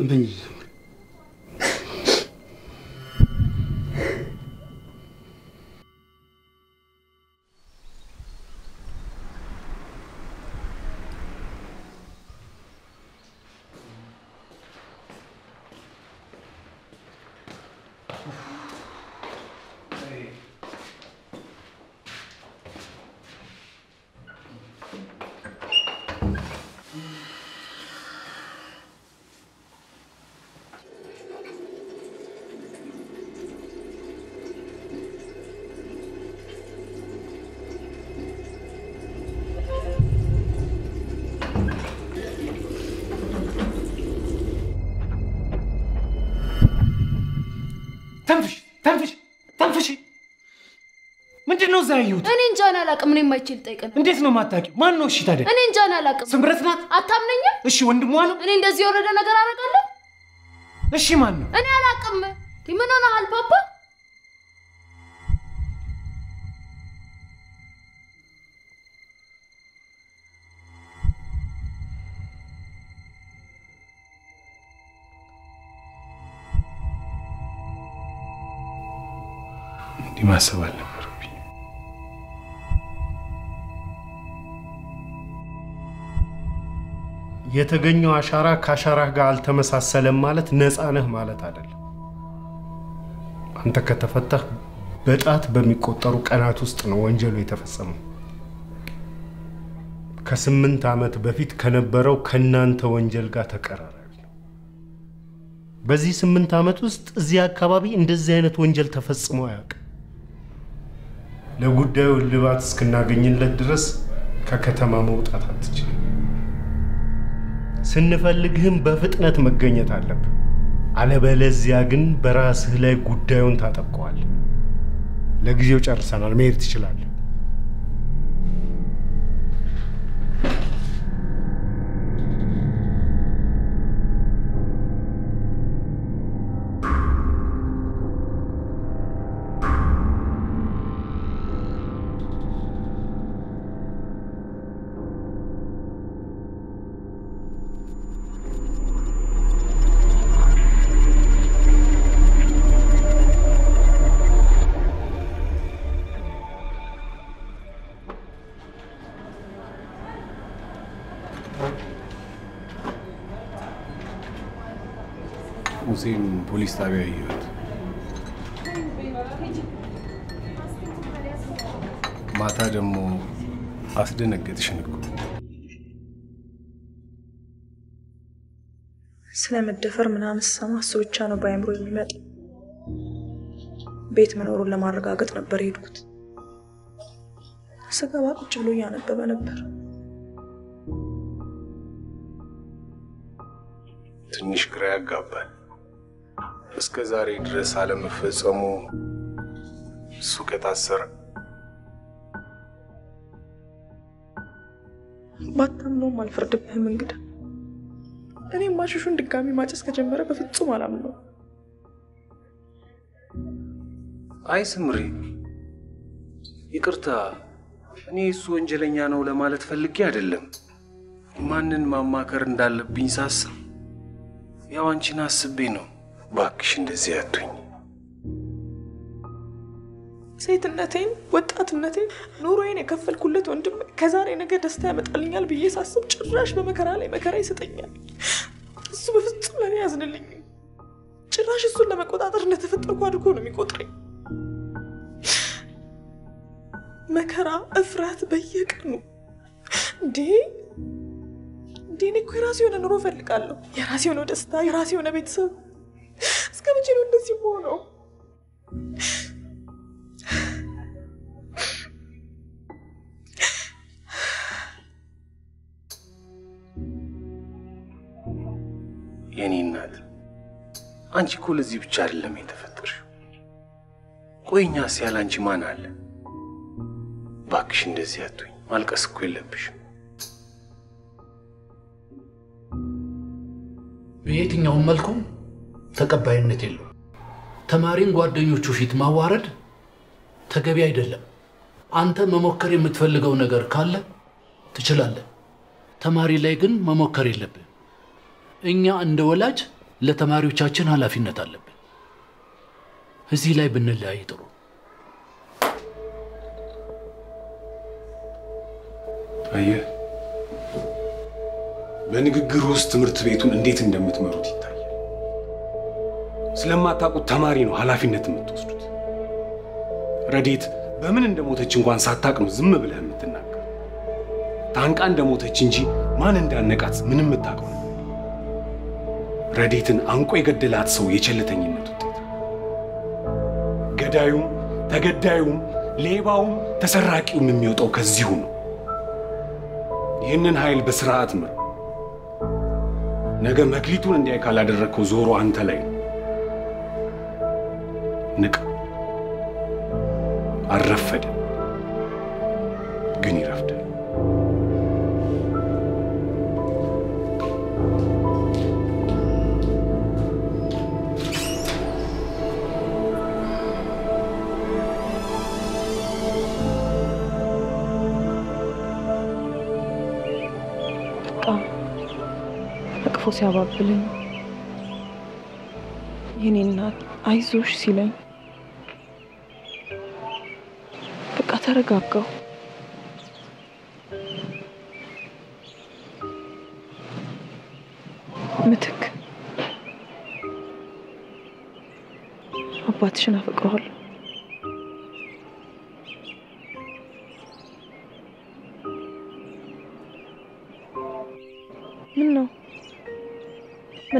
E: እመኝ
K: ምንድን ነው እዛ ያየሁት?
B: እኔ እንጃ እኔ አላውቅም። እኔ የማይችል ጠይቅን።
K: እንዴት ነው የማታውቂው? ማን ነው? እሺ ታዲያ
B: እኔ እንጃ እኔ አላውቅም።
K: ስምረት ናት?
B: አታምነኝም?
K: እሺ ወንድሟ ነው?
B: እኔ እንደዚህ የወረደ ነገር አደርጋለሁ?
K: እሺ ማን ነው?
B: እኔ አላውቅም። ምን ሆነሃል ፓፓ?
C: እንዲህ ማሰብ አልነበረብኝ።
O: የተገኘው አሻራ ከአሻራህ ጋር አልተመሳሰለም ማለት ነፃ ነህ ማለት አይደለም። አንተ ከተፈታህ በጣት በሚቆጠሩ ቀናት ውስጥ ነው ወንጀሉ የተፈጸመው። ከስምንት ዓመት በፊት ከነበረው ከእናንተ ወንጀል ጋር ተቀራራቢ ነው። በዚህ ስምንት ዓመት ውስጥ እዚህ አካባቢ እንደዚህ አይነት ወንጀል ተፈጽሞ አያውቅም። ለጉዳዩ እልባት እስክናገኝለት ድረስ ከከተማ መውጣት አትችልም። ስንፈልግህም በፍጥነት መገኘት አለብህ። አለበለዚያ ግን በራስህ ላይ ጉዳዩን ታጠብቀዋል። ለጊዜው ጨርሰናል፣ መሄድ ትችላለህ።
C: ፖሊስ ጣቢያ ያየሁት ማታ ደግሞ አስደነገጥሽን እኮ።
D: ስለ መደፈር ምናምን ስሰማ እሱ ብቻ ነው በአእምሮ የሚመጣ። ቤት መኖሩን ለማረጋገጥ ነበር የሄድኩት። ስገባ ቁጭ ብሎ እያነበበ ነበር።
C: ትንሽ ግራ ያጋባል። እስከ ዛሬ ድረስ አለመፈጸሙ እሱ ከታሰረ
D: ባታምነውም አልፈርድብህም እንግዳ። እኔም ማሽሹን ድጋሚ ማጨስ ከጀመረ በፍጹም አላምነው።
C: አይ ስምሪ፣ ይቅርታ፣ እኔ እሱ ወንጀለኛ ነው ለማለት ፈልጌ አይደለም። ማንን ማማከር እንዳለብኝ ሳስብ ያው አንቺን አስቤ ነው። ባክሽ እንደዚህ አቱኝ።
D: ሴትነቴን፣ ወጣትነቴን፣ ኑሮዬን የከፈልኩለት ወንድም ከዛሬ ነገ ደስታ ያመጣልኛል ብዬ ሳስብ ጭራሽ በመከራ ላይ መከራ ይሰጠኛል። እሱ በፍጹም ለእኔ ያዝንልኝ። ጭራሽ እሱን ለመቆጣጠር እንደተፈጠርኩ አድርጎ ነው የሚቆጥረኝ። መከራ፣ እፍረት በየቀኑ እንዴ እንዴ! እኔ እኮ የራሴ የሆነ ኑሮ እፈልጋለሁ። የራሴ የሆነ ደስታ፣ የራሴ የሆነ ቤተሰብ። እስከ መቼ ነው እንደዚህ የምሆነው?
C: የኔ እናት፣ አንቺ እኮ ለዚህ ብቻ አይደለም የተፈጠርሽው። ቆይ እኛስ ያለ አንቺ ማን አለ? ባክሽ እንደዚህ አትሁኝ። ማልቀስ እኮ የለብሽም።
J: በየትኛውም መልኩ ተቀባይነት የለውም። ተማሪን ጓደኞቹ ፊት ማዋረድ ተገቢ አይደለም። አንተ መሞከር የምትፈልገው ነገር ካለ ትችላለህ። ተማሪ ላይ ግን መሞከር የለብን። እኛ እንደ ወላጅ ለተማሪዎቻችን ኃላፊነት አለብን። እዚህ ላይ ብንለያይ ጥሩ።
C: አየህ፣ በንግግር ውስጥ ትምህርት ቤቱን እንዴት እንደምትመሩት ይታያል። ስለማታውቁት ተማሪ ነው ኃላፊነት የምትወስዱት። ረዴት በምን እንደሞተች እንኳን ሳታቅ ነው ዝም ብለህ የምትናገር። ታንቃ እንደሞተች እንጂ ማን እንዳነቃት ምንም የምታውቀው ነው። ረዴትን አንቆ የገደላት ሰው የቸልተኝነት ውጤት። ገዳዩም ተገዳዩም ሌባውም ተሰራቂውም የሚወጣው ከዚሁ ነው። ይህንን ኃይል በስርዓት ምር። ነገ መክሊቱን እንዲያይ ካላደረግከው ዞሮ አንተ ላይ ነው። ንቃ። አልረፈደም፣ ግን ይረፍዳል።
D: በጣም አቅፎ ሲያባብለኝ የኔ እናት አይዞሽ ሲለኝ በቃ ተረጋጋው። ምትክ አባትሽን አፈቅረዋለሁ።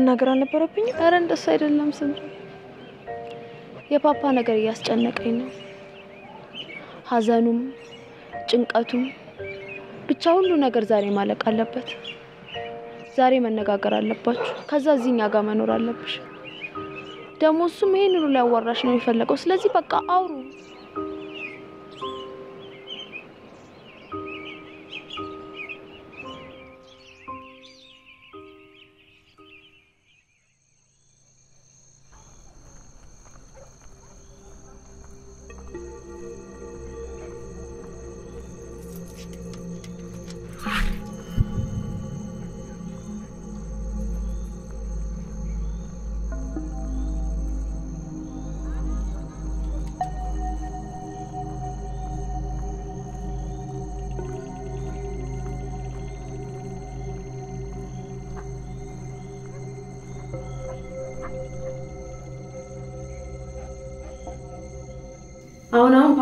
D: መናገር አልነበረብኝም?
B: ኧረ እንደሱ አይደለም ስምሪ፣ የፓፓ ነገር እያስጨነቀኝ ነው። ሀዘኑም ጭንቀቱም ብቻ ሁሉ ነገር ዛሬ ማለቅ አለበት። ዛሬ መነጋገር አለባችሁ። ከዛ እዚህኛ ጋር መኖር አለብሽ። ደግሞ እሱም ይሄንኑ ሊያዋራሽ ነው የሚፈለገው። ስለዚህ በቃ አውሩ።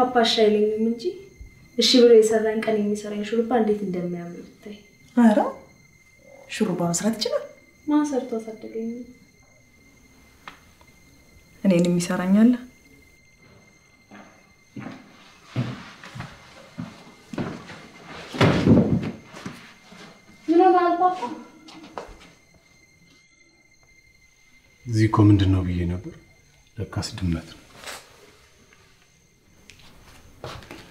B: ፓፓሻ አይለኝም እንጂ እሺ ብሎ የሰራኝ ቀን የሚሰራኝ ሹሩባ እንዴት እንደሚያምር ብታይ።
D: ኧረ ሹሩባ መስራት ይችላል።
B: ማን ሰርቶ አሳደገኝ?
D: እኔን የሚሰራኛል።
B: ምን ሆነሃል ፓፓ?
C: እዚህ እኮ ምንድን ነው ብዬ ነበር። ለካስ ድመት ነው።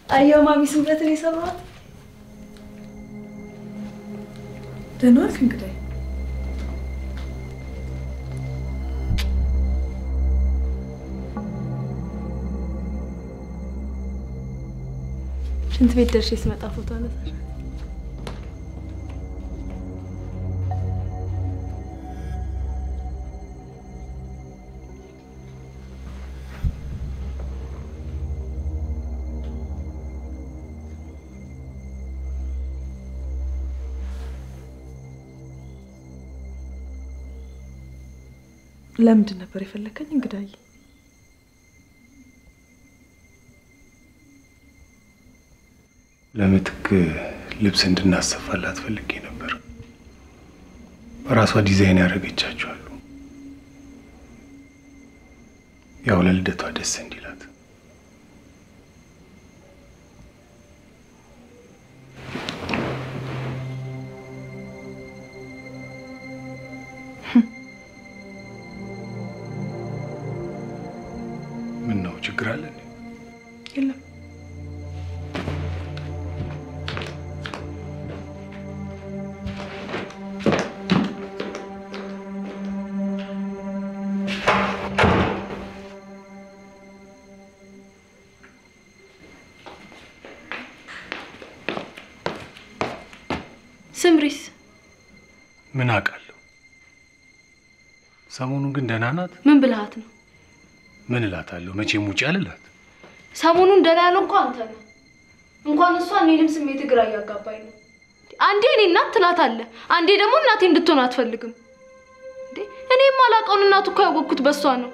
B: አየው ማሚ ስንበትን የሰማት
D: ደህና ዋልክ እንግዳይ?
B: ሽንት ቤት ደርሼ ስመጣ ፎቶ አነሳሽ።
D: ለምንድን ነበር የፈለከኝ እንግዳይ?
C: ለምትክ ልብስ እንድናሰፋላት ፈልጌ ነበር። በራሷ ዲዛይን ያደረገቻቸዋሉ። ያው ለልደቷ ደስ እንዲላት ሰሞኑን ግን ደህና ናት።
B: ምን ብልሃት ነው?
C: ምን እላታለሁ? መቼም ውጭ አልላት።
B: ሰሞኑን ደህና ያለው እንኳ አንተ ነው። እንኳን እሷ እኔንም ስሜት ግራ እያጋባኝ ነው። አንዴ እኔ እናት ትላታለህ፣ አንዴ ደግሞ እናቴ እንድትሆን አትፈልግም። እንዴ እኔ የማላውቀውን እናቱ እኮ ያወቅኩት በእሷ ነው።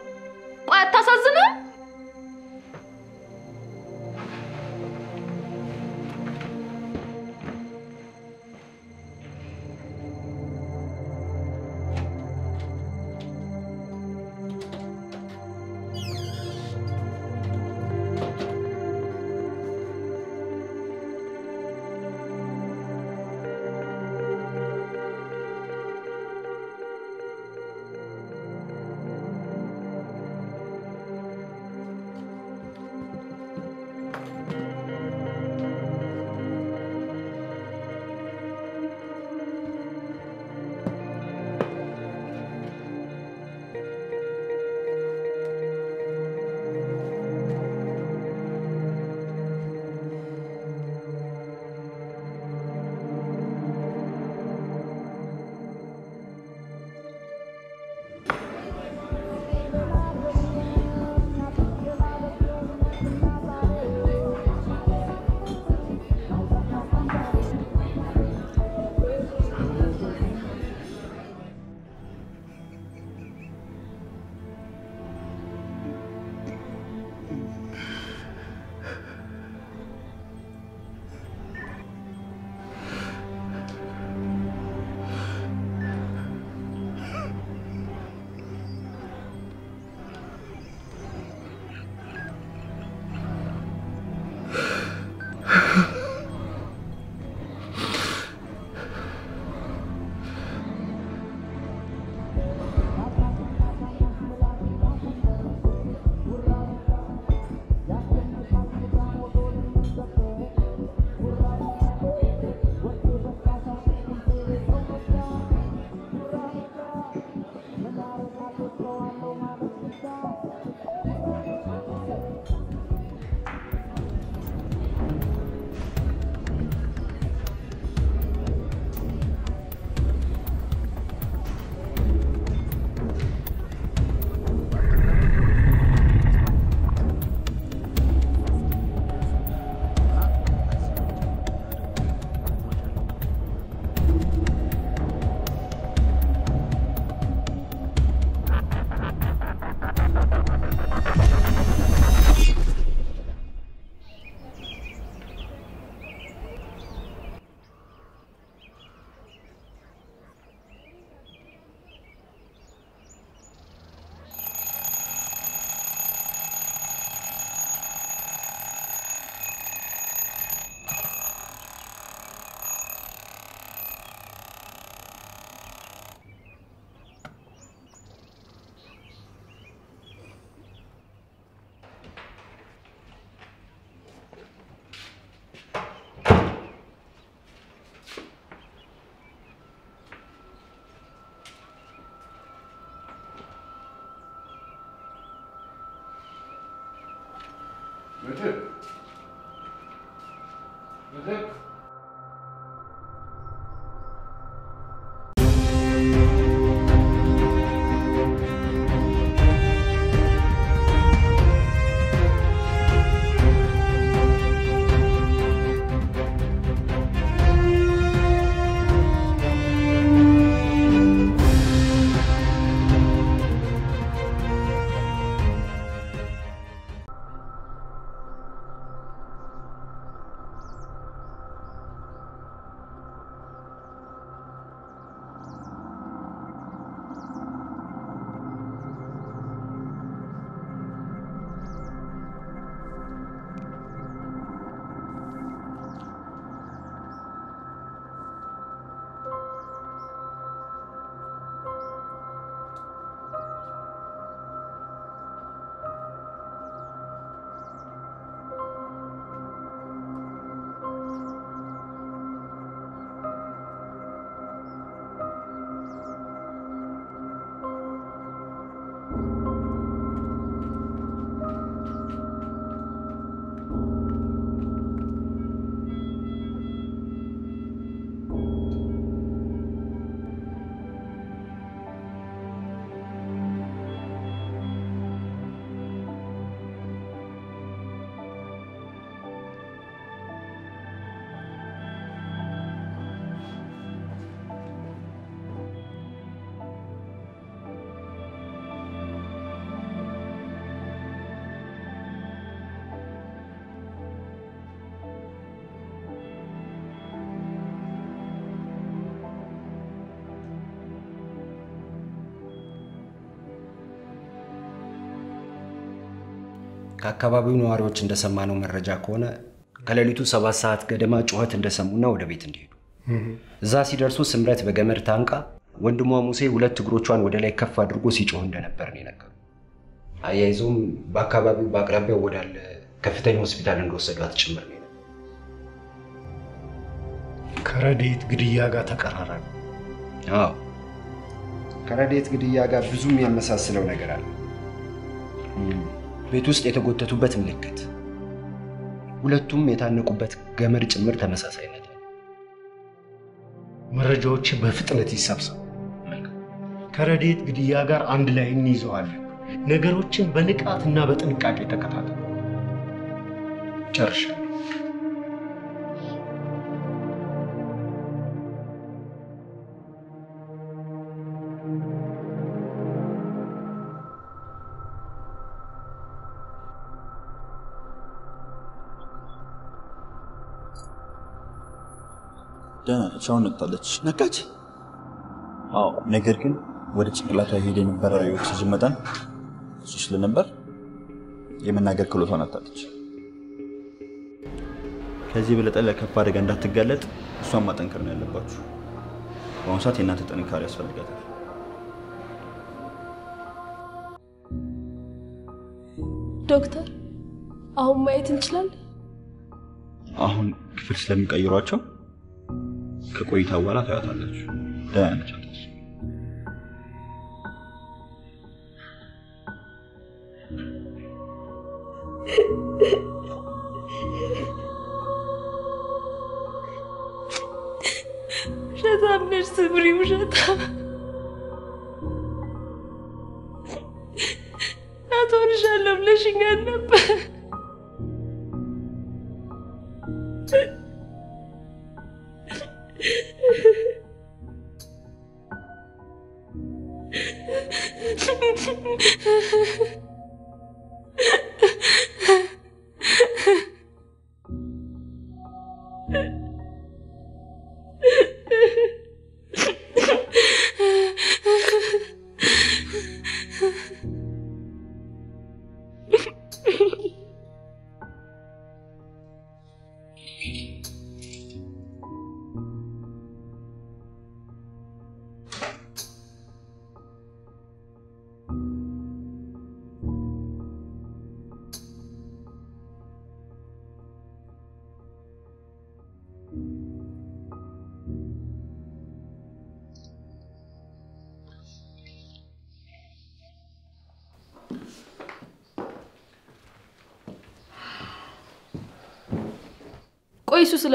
B: ቆይ አታሳዝንም?
R: ከአካባቢው ነዋሪዎች እንደሰማነው መረጃ ከሆነ ከሌሊቱ ሰባት ሰዓት ገደማ ጩኸት እንደሰሙና ወደ ቤት እንዲሄዱ እዛ ሲደርሱ ስምረት በገመድ ታንቃ ወንድሟ ሙሴ ሁለት እግሮቿን ወደ ላይ ከፍ አድርጎ ሲጮህ እንደነበር ነው የነገሩ። አያይዞም በአካባቢው በአቅራቢያው ወዳለ ከፍተኛ ሆስፒታል እንደወሰዷት ጭምር ነው የነገሩ።
O: ከረዴት ግድያ ጋር ተቀራራቢ።
R: አዎ ከረዴት ግድያ ጋር ብዙ የሚያመሳስለው ነገር አለ። ቤት ውስጥ የተጎተቱበት ምልክት፣ ሁለቱም የታነቁበት ገመድ ጭምር ተመሳሳይነት አለ።
O: መረጃዎች በፍጥነት ይሰብሰቡ። ከረዴት ግድያ ጋር አንድ ላይ እንይዘዋለን። ነገሮችን በንቃትና በጥንቃቄ ተከታተሉ። ጨርሻለሁ።
S: ደህና ነች። አሁን ነቅታለች። ነቃች? አዎ። ነገር ግን ወደ ጭንቅላቷ ሄደ የነበረ የኦክሲጅን መጠን እሱ ስለነበር የመናገር ክህሎቷን አጣለች። ከዚህ የበለጠ ለከፍ አደጋ እንዳትጋለጥ እሷን ማጠንከር ነው ያለባችሁ። በአሁኑ ሰዓት የእናንተ ጥንካሬ ያስፈልጋታል።
B: ዶክተር አሁን ማየት እንችላለን?
S: አሁን ክፍል ስለሚቀይሯቸው ከቆይታ በኋላ ታያታላችሁ። ደህና ነች።
B: ውሸታም ነሽ ስምሪ፣ ውሸታም አትሆንሻለሁ ብለሽኛል ነበር። 呵呵呵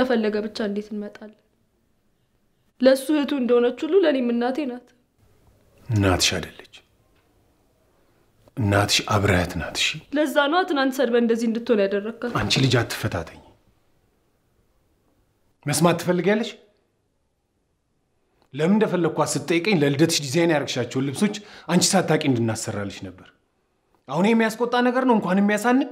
B: ስለፈለገ ብቻ እንዴት እንመጣለን? ለእሱ እህቱ እንደሆነች ሁሉ ለእኔም እናቴ ናት።
E: እናትሽ አይደለች፣ እናትሽ አብረህት ናት። እሺ
B: ለዛ ነዋ ትናንት ሰድበ እንደዚህ እንድትሆን ያደረግካት።
E: አንቺ ልጅ አትፈታተኝ። መስማት ትፈልጊያለሽ? ለምን እንደፈለግኳት ስትጠይቀኝ ለልደትሽ ዲዛይን ያደረግሻቸውን ልብሶች አንቺ ሳታቂ እንድናሰራልሽ ነበር። አሁን የሚያስቆጣ ነገር ነው፣ እንኳን የሚያሳንቅ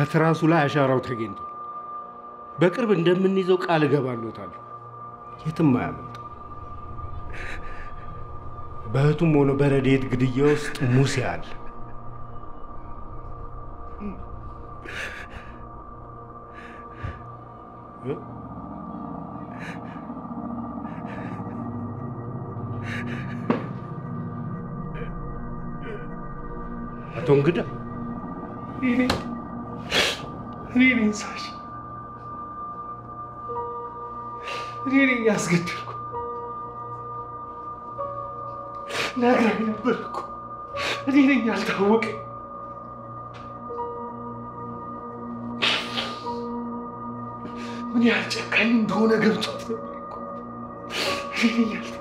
O: ከትራሱ ላይ አሻራው ተገኝቷል። በቅርብ እንደምንይዘው ቃል እገባሎታለሁ። የትም አያመልጥ። በእህቱም ሆነ በረድኤት ግድያ ውስጥ ሙሴ አለ።? አቶ እንግዳ
C: ያስገደልኩ። ነግራኝ ነበር እኮ እኔ ነኝ ያልታወቀ። ምን ያህል ጨካኝ እንደሆነ ገብቶት ነበር እኔ ነኝ ያልተረዳሁት።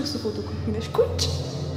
D: አንቺም እኮ የሱ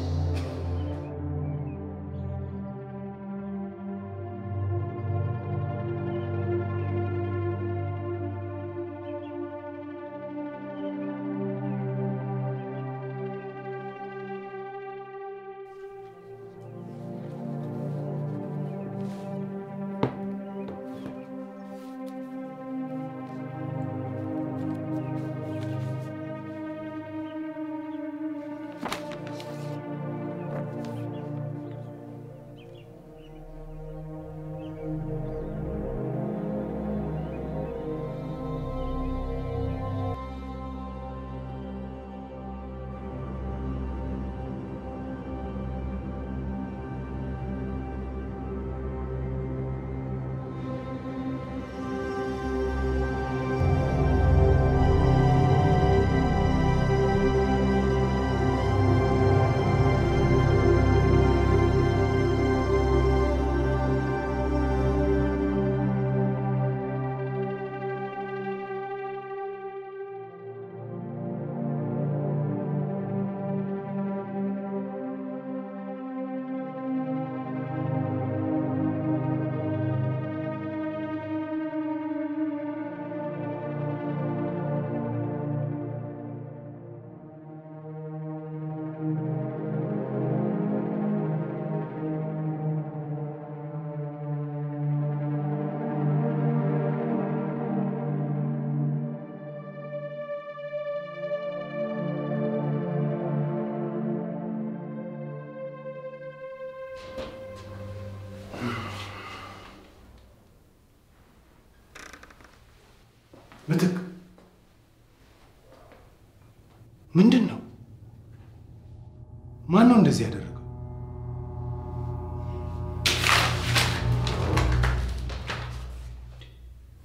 O: ማን ነው እንደዚህ ያደረገው?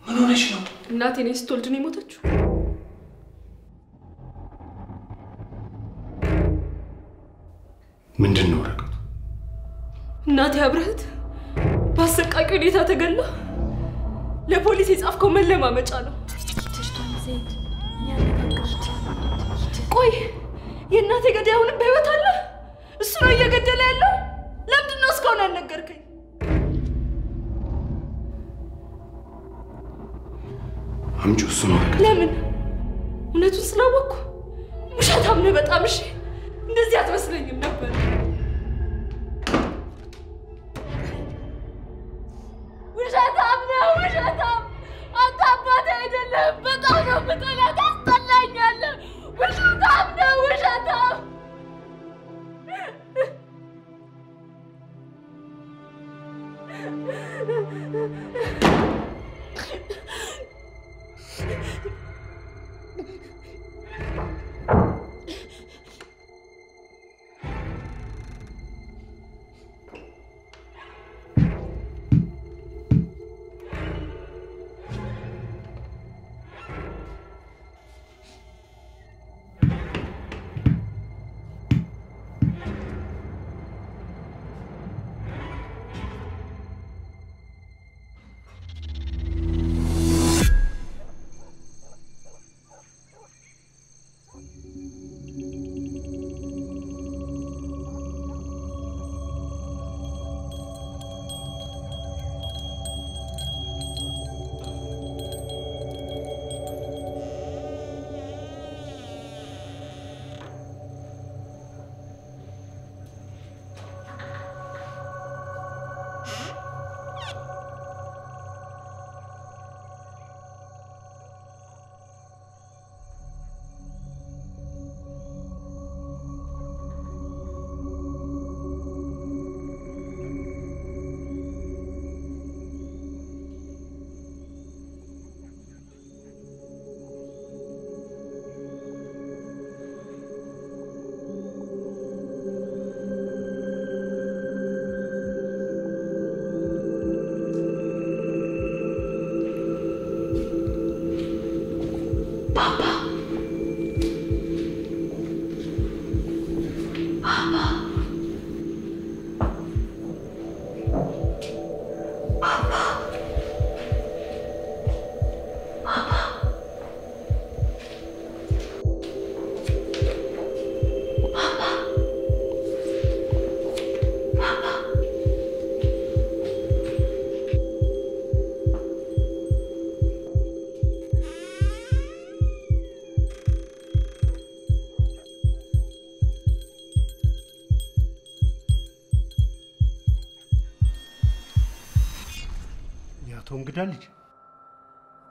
O: ምን ሆነሽ ነው?
B: እናቴ እኔ ስትወልድ ነው የሞተችው።
O: ምንድን ነው ወረቀቱ?
B: እናቴ አብረህት በአሰቃቂ ሁኔታ ተገላ ለፖሊስ የጻፍከው መለማመጫ ነው። ቆይ የእናቴ ገዳይ አሁንም በህይወት
T: አምጪ እሱ ነው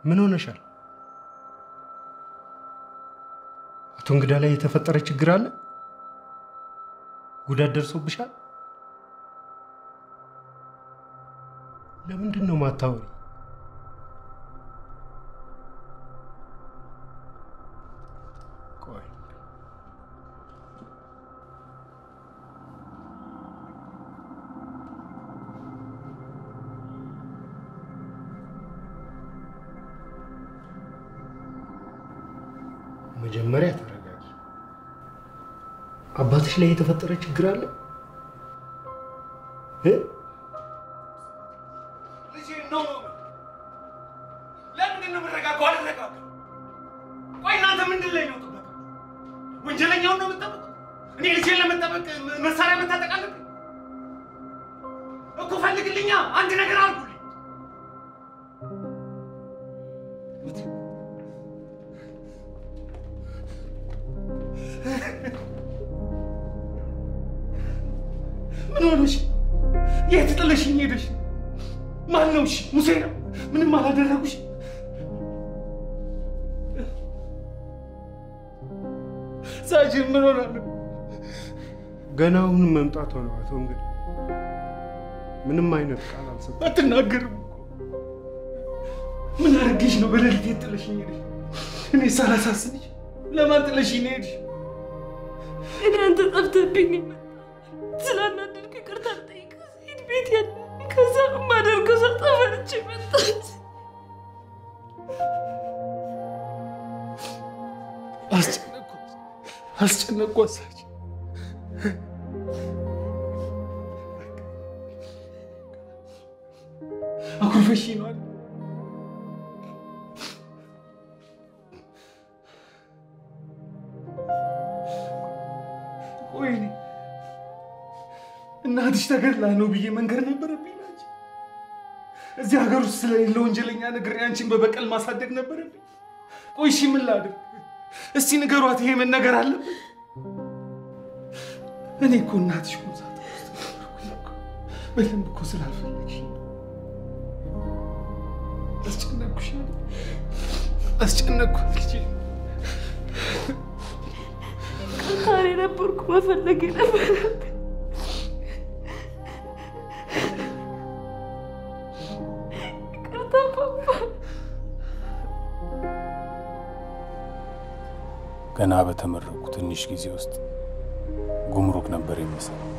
O: ምን ሆነሻል? አቶ እንግዳ ላይ የተፈጠረ ችግር አለ? ጉዳት ደርሶብሻል? ለምንድን ነው ማታወሪ? ላይ የተፈጠረ ችግር አለ ገና አሁን መምጣቷ ነው አቶ እንግዳ። ምንም አይነት ቃል አልሰጠም።
C: አትናገርም እኮ። ምን አድርጌሽ ነው በሌሊት የት ጥለሽኝ ሄደሽ? እኔ ሳላሳስብሽ ለማን ጥለሽኝ ነው ሄድሽ?
B: እኔ አንተ ጠፍተብኝ ስላናደድኩ ይቅርታ ልጠይቅህ ሂድ ቤት ያለ ከዛ የማደርገው ሳጣ ፈርቼ መጣች።
C: አስጨነቅኳት አስጨነቅኳት profesional.
U: ወይኔ እናትሽ ተገድላ ነው ብዬ መንገር ነበረብኝ። እዚህ ሀገር ውስጥ ስለሌለ ወንጀለኛ ነግሬ አንቺን በበቀል ማሳደግ ነበረብኝ። ቆይ እሺ ምን ላድርግ? እስቲ ንገሯት፣ ይሄ ምን ነገር አለብን? እኔ እኮ እናትሽ ቁምሳት በደንብ እኮ ስላልፈለግሽ አስጨነቅኩሽ፣ አስጨነቅኩት ልጄ።
B: ጠንካራ ነበርኩ፣ መፈለግ ነበረብኝ። ይቅርታ ፓፓ።
C: ገና በተመረቁ ትንሽ ጊዜ ውስጥ ጉምሩክ ነበር የሚሰራው።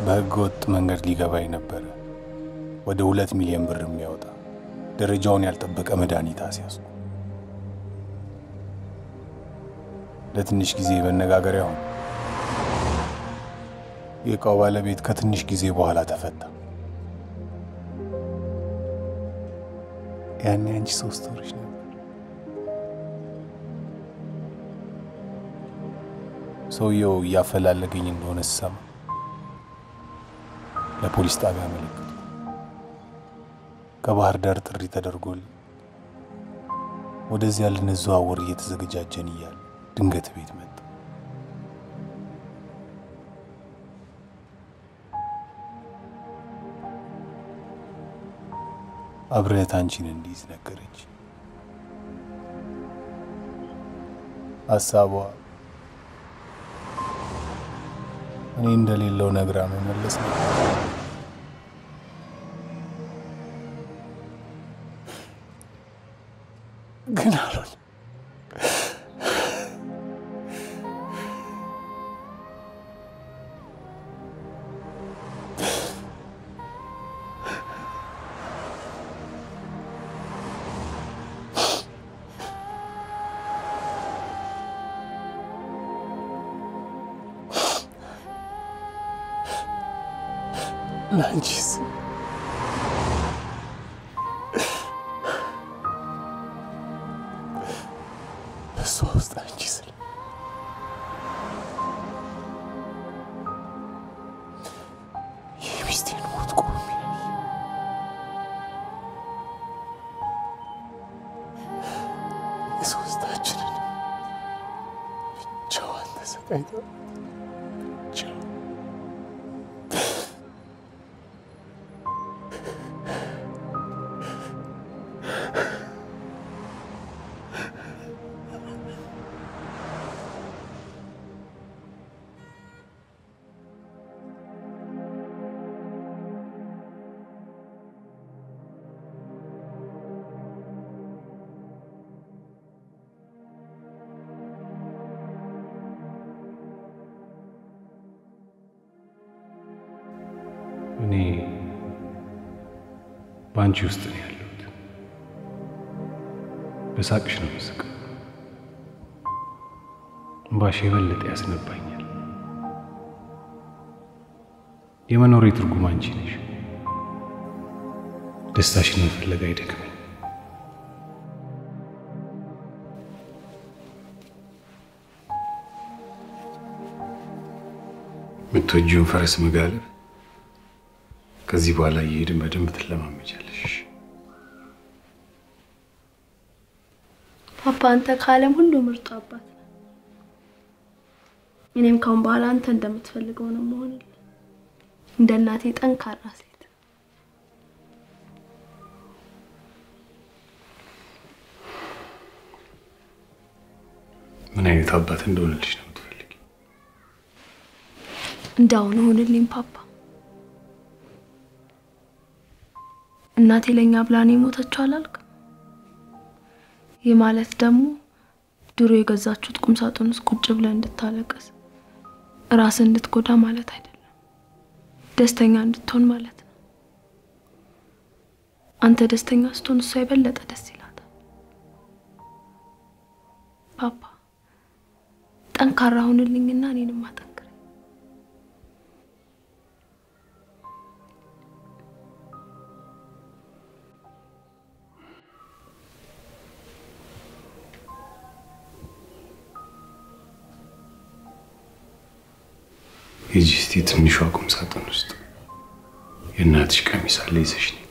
C: በህገ ወጥ መንገድ ሊገባ የነበረ ወደ ሁለት ሚሊዮን ብር የሚያወጣ ደረጃውን ያልጠበቀ መድኃኒት አስያዝኩ። ለትንሽ ጊዜ መነጋገሪያ ሆነ። የእቃው ባለቤት ከትንሽ ጊዜ በኋላ ተፈታ። ያኔ አንቺ ሶስት ወርሽ ነበር። ሰውየው እያፈላለገኝ እንደሆነ ስሰማ ለፖሊስ ጣቢያ አመለከትኩ። ከባህር ዳር ጥሪ ተደርጎልኝ ወደዚያ ልንዘዋወር እየተዘገጃጀን እያለ ድንገት ቤት መጣ። አብረህት አንቺን እንዲይዝ ነገረች። ሀሳቧ እኔ እንደሌለው ነግራ መመለስ ነው። (laughs) ግን በአንቺ ውስጥ ነው ያለሁት። በሳቅሽ ነው ምስቅ እምባሽ የበለጠ ያስነባኛል። የመኖሬ ትርጉም አንቺ ነሽ። ደስታሽን መፈለግ አይደክመኝ። የምትወጂውን ፈረስ መጋለብ ከዚህ በኋላ እየሄድን በደንብ ትለማመጃለሽ።
B: ፓፓ አንተ ከዓለም ሁሉ ምርጡ አባት እኔም ካሁን በኋላ አንተ እንደምትፈልገው ነው መሆንልህ። እንደ እናቴ ጠንካራ ሴት።
C: ምን አይነት አባት እንደሆነልሽ ነው የምትፈልጊ?
B: እንዳሁን ሆንልኝ ፓፓ። እናቴ ለእኛ ብላ ነው የሞተችው አላልክም? ይህ ማለት ደግሞ ድሮ የገዛችሁት ቁም ሳጥን ውስጥ ቁጭ ብለህ እንድታለቅስ ራስን እንድትጎዳ ማለት አይደለም፣ ደስተኛ እንድትሆን ማለት ነው። አንተ ደስተኛ ስትሆን እሷ የበለጠ ደስ ይላታል። ፓፓ ጠንካራ ሁንልኝና እኔንም ሂጂ እስቲ ትንሿ ቁም ሳጥን ውስጥ የእናትሽ ቀሚስ አለ ይዘሽ ነይ።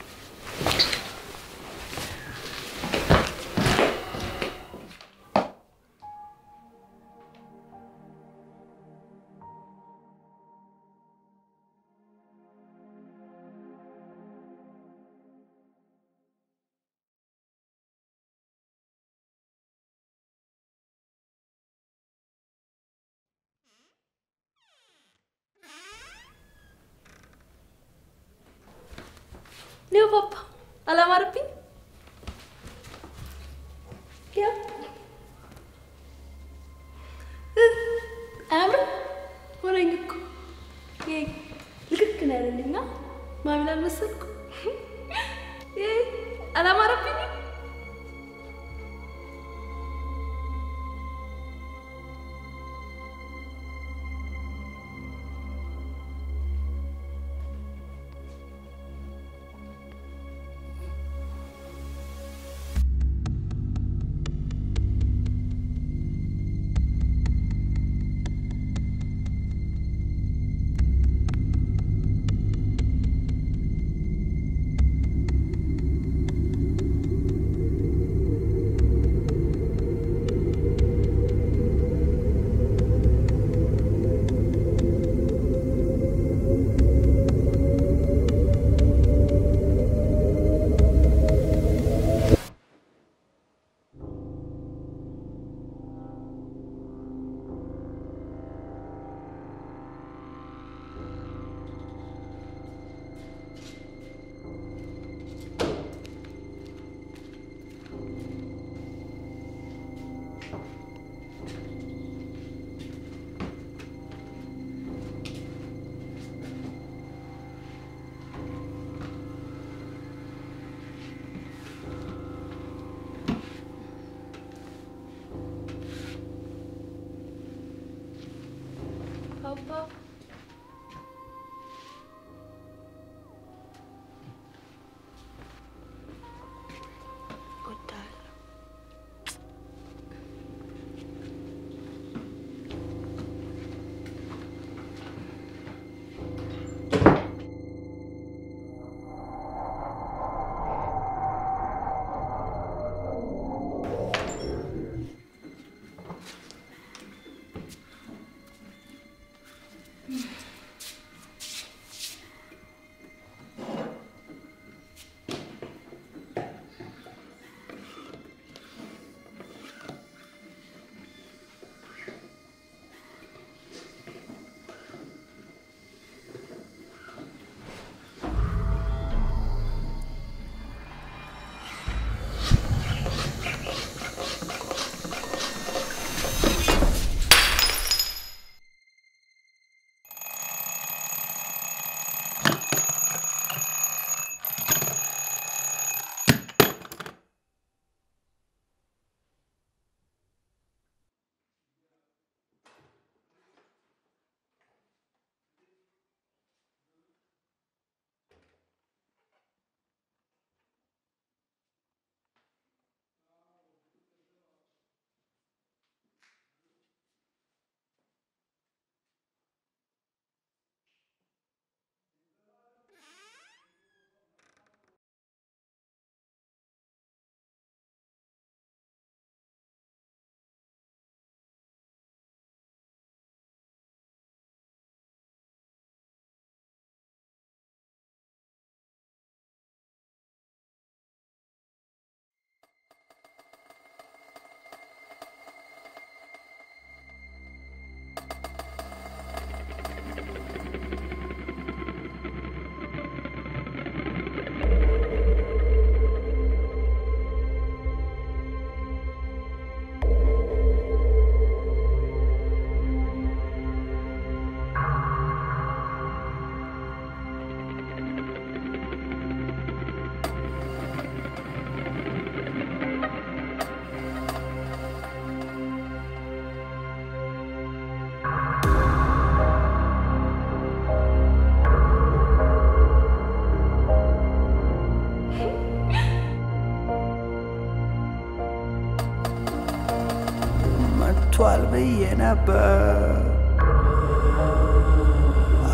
V: መጥቷል ብዬ ነበር።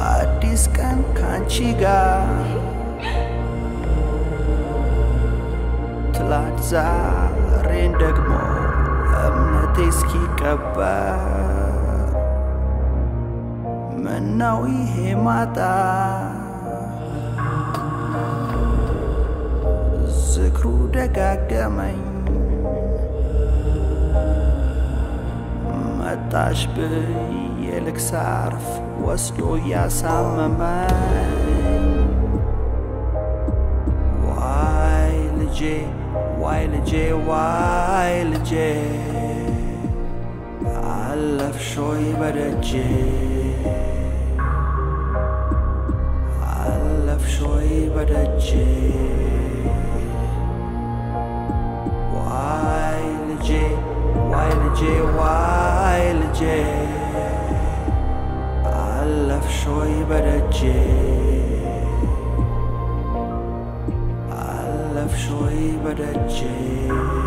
V: አዲስ ቀን ካንቺ ጋር ትላንት ዛሬን ደግሞ እምነቴ እስኪቀበር ምነው ይሄ ማጣ ዝክሩ ደጋገመኝ تطلعش بيا لك سعرف وصلوا يا سمماي وايل جي وايل جي وايل جي علف شوي برجي علف شوي برجي وايل جي وايل جي love shoy barajje I love shoy barajje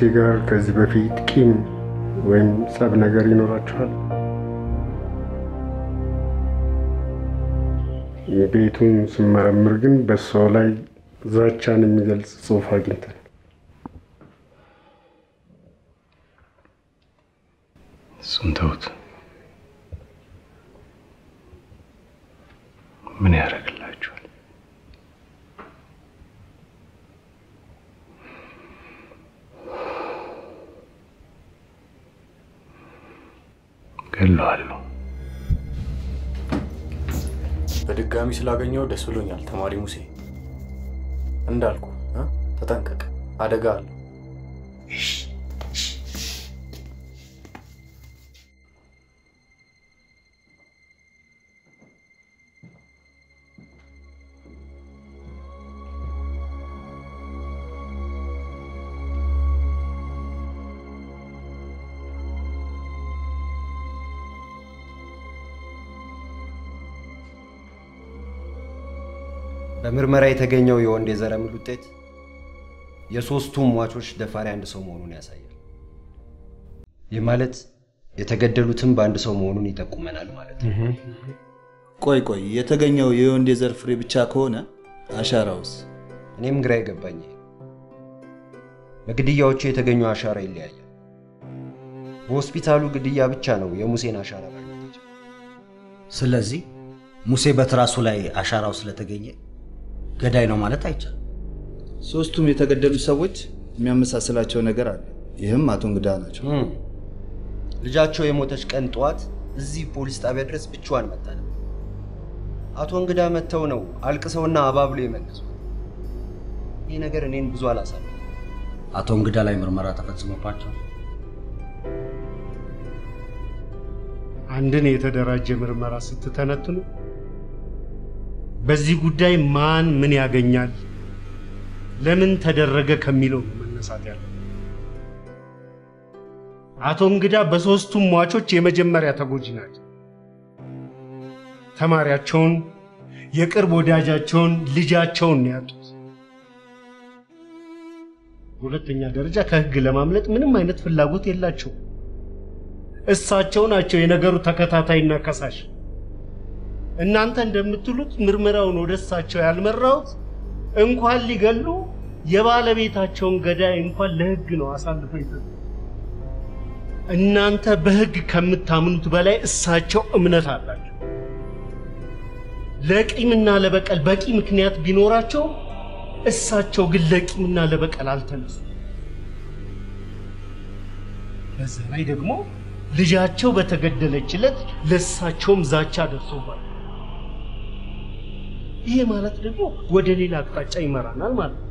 O: ከሙሴ ጋር ከዚህ በፊት ቂም ወይም ጸብ ነገር ይኖራችኋል? ቤቱን ስመረምር ግን በሰው ላይ ዛቻን የሚገልጽ ጽሑፍ አግኝተን
W: ደስ ብሎኛል ተማሪ ሙሴ። እንዳልኩ? ተጠንቀቅ፣ አደጋ አለው።
R: በምርመራ የተገኘው የወንድ የዘረመል ውጤት የሶስቱም ሟቾች ደፋሪ አንድ ሰው መሆኑን ያሳያል። ይህ ማለት የተገደሉትም በአንድ ሰው መሆኑን ይጠቁመናል ማለት ነው።
S: ቆይ ቆይ፣ የተገኘው የወንድ የዘር ፍሬ ብቻ ከሆነ አሻራውስ?
R: እኔም ግራ የገባኝ በግድያዎቹ የተገኘው አሻራ ይለያያል። በሆስፒታሉ ግድያ ብቻ ነው የሙሴን አሻራ ማግኘት
L: ስለዚህ ሙሴ በትራሱ ላይ አሻራው ስለተገኘ ገዳይ ነው ማለት አይቻልም።
S: ሶስቱም የተገደሉ ሰዎች የሚያመሳስላቸው ነገር አለ። ይህም አቶ እንግዳ ናቸው።
R: ልጃቸው የሞተች ቀን ጠዋት እዚህ ፖሊስ ጣቢያ ድረስ ብቻዋን መጣ ነበር። አቶ እንግዳ መጥተው ነው አልቅሰውና አባብሎ የመለሱት። ይህ ነገር እኔን ብዙ አላሳለ
L: አቶ እንግዳ ላይ ምርመራ ተፈጽሞባቸው
O: አንድን የተደራጀ ምርመራ ስትተነትኑ በዚህ ጉዳይ ማን ምን ያገኛል፣ ለምን ተደረገ ከሚለው መነሳት ያለ። አቶ እንግዳ በሶስቱም ሟቾች የመጀመሪያ ተጎጂ ናቸው። ተማሪያቸውን፣ የቅርብ ወዳጃቸውን፣ ልጃቸውን ያጡት። በሁለተኛ ደረጃ ከህግ ለማምለጥ ምንም አይነት ፍላጎት የላቸውም። እሳቸው ናቸው የነገሩ ተከታታይና ከሳሽ። እናንተ እንደምትሉት ምርመራውን ወደ እሳቸው ያልመራሁት እንኳን ሊገሉ የባለቤታቸውን ገዳይ እንኳን ለህግ ነው አሳልፈው ይሰጡ። እናንተ በህግ ከምታምኑት በላይ እሳቸው እምነት አላቸው። ለቂምና ለበቀል በቂ ምክንያት ቢኖራቸው እሳቸው ግን ለቂምና ለበቀል አልተነሱ። በዛ ላይ ደግሞ ልጃቸው በተገደለች ዕለት ለእሳቸውም ዛቻ ደርሶባል። ይሄ ማለት ደግሞ ወደ ሌላ አቅጣጫ ይመራናል ማለት ነው።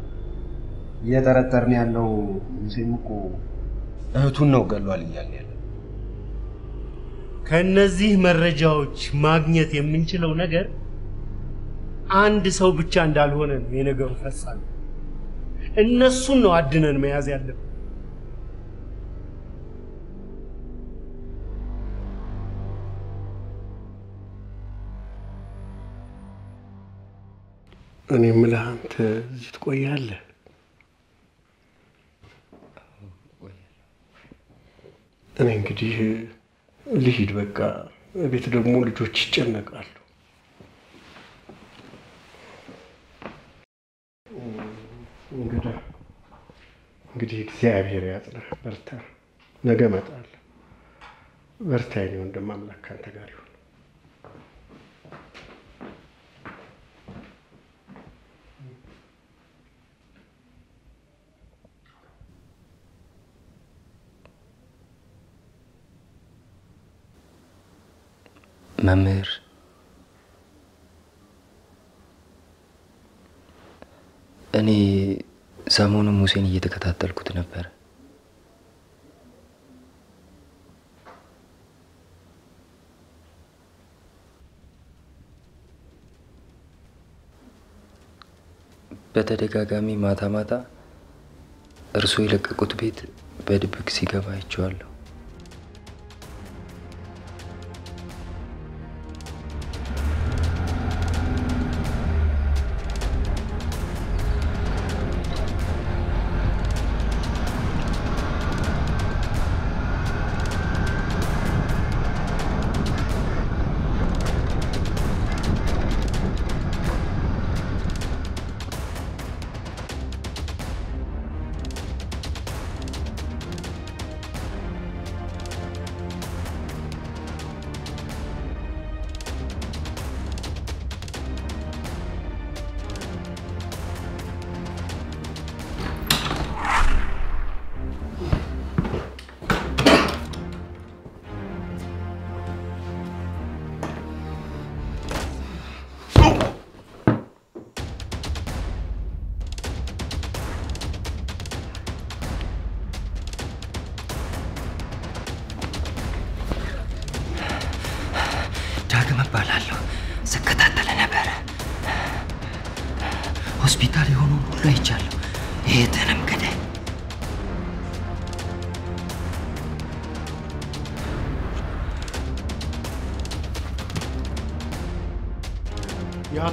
R: እየጠረጠርን ያለው ሙሴም እኮ እህቱን ነው ገሏል እያልን ያለ
O: ከነዚህ መረጃዎች ማግኘት የምንችለው ነገር አንድ ሰው ብቻ እንዳልሆነ ነው የነገሩ ፈጻሚ። እነሱን ነው አድነን መያዝ ያለብን። እኔ የምልህ አንተ እዚህ ትቆያለህ? እኔ እንግዲህ ልሂድ በቃ። ቤት ደግሞ ልጆች ይጨነቃሉ። እንግዲህ እግዚአብሔር ያጽናህ፣ በርታ። ነገ እመጣለሁ። በርታ የኔ ወንድም፣ አምላክ ከአንተ ጋር
P: መምህር እኔ ሰሞኑን ሙሴን እየተከታተልኩት ነበር። በተደጋጋሚ ማታ ማታ እርሶ የለቀቁት ቤት በድብቅ ሲገባ አይቼዋለሁ።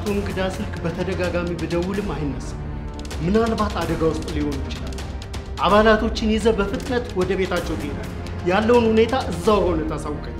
O: የአቶ እንግዳ ስልክ በተደጋጋሚ ብደውልም አይነሳም። ምናልባት አደጋ ውስጥ ሊሆኑ ይችላል። አባላቶችን ይዘ በፍጥነት ወደ ቤታቸው ትሄዳል። ያለውን ሁኔታ እዛው ሆነ ታሳውቀኛል።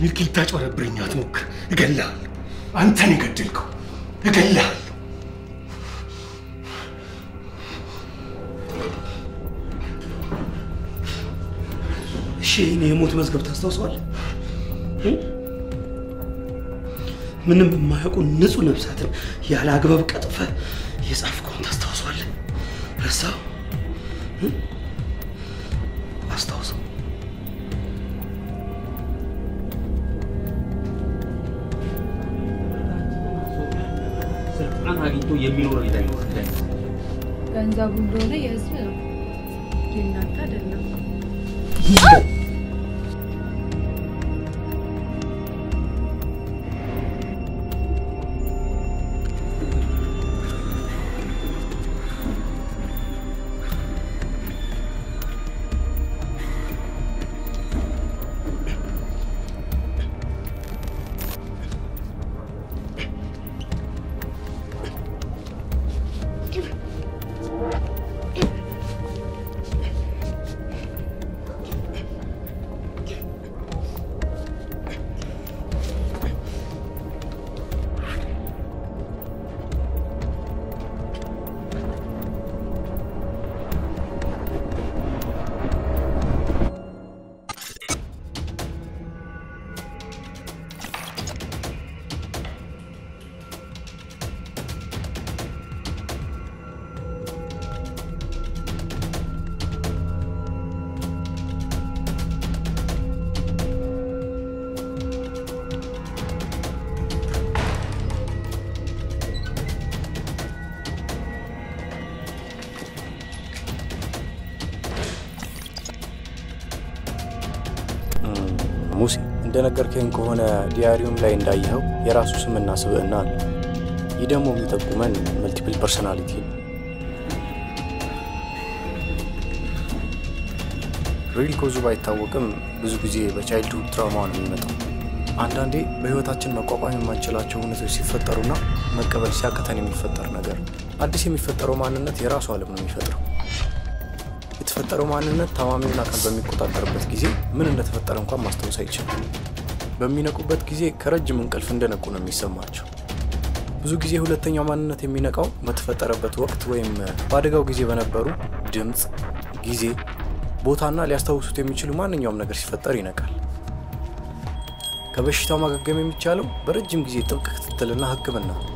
U: ሚልክ ልታጭበረብረኝ አትሞክር፣ እገልሃለሁ። አንተን የገደልከው እገልሃለሁ።
E: እሺ ይህን የሞት መዝገብ ታስታውሰዋለህ? ምንም የማያውቁ ንጹህ ነፍሳትን ያለ አግባብ ቀጥፈ የጻፍከውን
W: እንደነገርከኝ ከሆነ diary ውም ላይ እንዳየኸው የራሱ ስምና ስብዕና አለ። ይህ ደግሞ የሚጠቁመን multiple personality ነው። real cause ኡ ባይታወቅም ብዙ ጊዜ በ childhood trauma ነው የሚመጣው። አንዳንዴ በህይወታችን መቋቋም የማንችላቸው እውነቶች ሲፈጠሩና መቀበል ሲያቅተን የሚፈጠር ነገር አዲስ የሚፈጠረው ማንነት የራሱ ዓለም ነው የሚፈጥረው። የተፈጠረው ማንነት ታማሚውን አካል በሚቆጣጠርበት ጊዜ ምን እንደተፈጠረ እንኳን ማስታወስ አይችልም። በሚነቁበት ጊዜ ከረጅም እንቅልፍ እንደነቁ ነው የሚሰማቸው። ብዙ ጊዜ ሁለተኛው ማንነት የሚነቃው በተፈጠረበት ወቅት ወይም በአደጋው ጊዜ በነበሩ ድምፅ፣ ጊዜ፣ ቦታና ሊያስታውሱት የሚችሉ ማንኛውም ነገር ሲፈጠር ይነቃል። ከበሽታው ማገገም የሚቻለው በረጅም ጊዜ ጥብቅ ክትትልና ሕክምና ነው።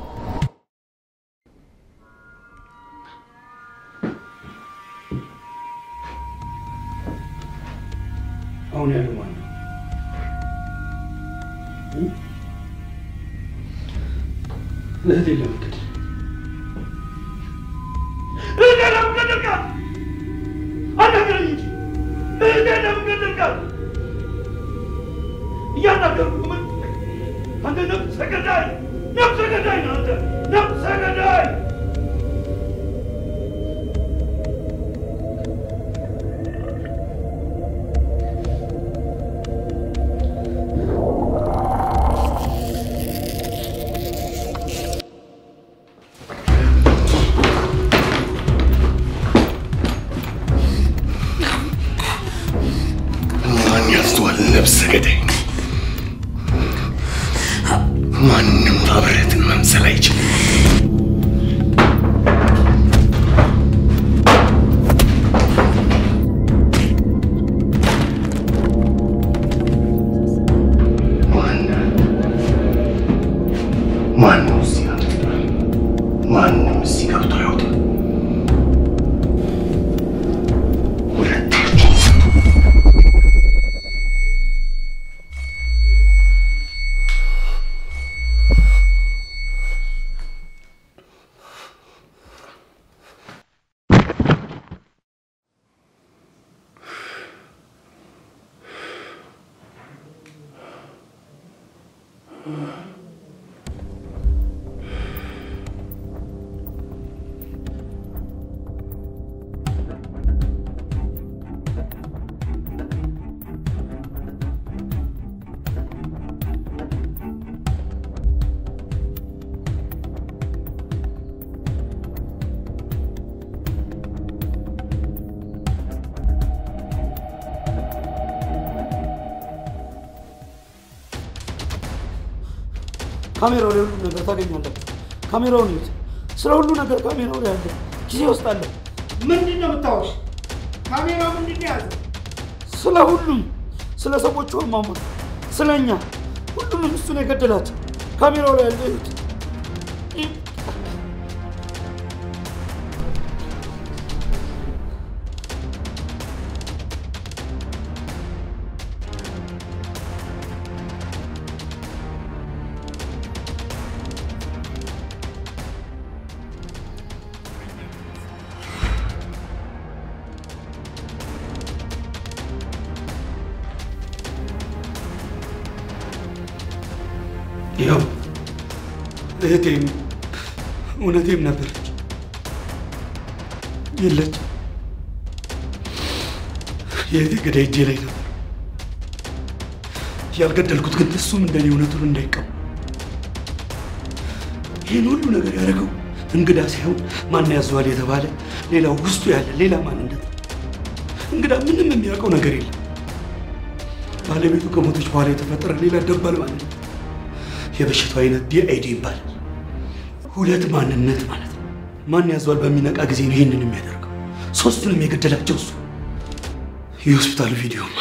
E: ካሜራው ላይ ሁሉ ነገር ታገኛለህ። ካሜራውን ይዩት። ስለ ሁሉ ነገር ካሜራው ላይ አለ። ጊዜ ውስጥ አለ።
O: ምንድን ነው የምታወሽ? ካሜራ ምንድን ነው የያዘው?
E: ስለ ሁሉም፣ ስለ ሰዎቹ አሟሟት፣ ስለ እኛ፣ ሁሉንም እሱ ነው የገደላት። ካሜራው ላይ አለ። ይዩት። እሱም እንደኔ እውነቱን እንዳያውቀው ይህን ሁሉ ነገር ያደረገው እንግዳ ሳይሆን ማን ያዘዋል የተባለ ሌላው ውስጡ ያለ ሌላ ማንነት እንግዳ ምንም የሚያውቀው ነገር የለም። ባለቤቱ ከሞተች በኋላ የተፈጠረ ሌላ ደባል ማንነት የበሽታው አይነት DID ይባላል። ሁለት ማንነት ማለት ነው። ማን ያዘዋል በሚነቃ ጊዜ ነው ይህንን የሚያደርገው። ሶስቱንም የገደላቸው እሱ። የሆስፒታሉ ቪዲዮም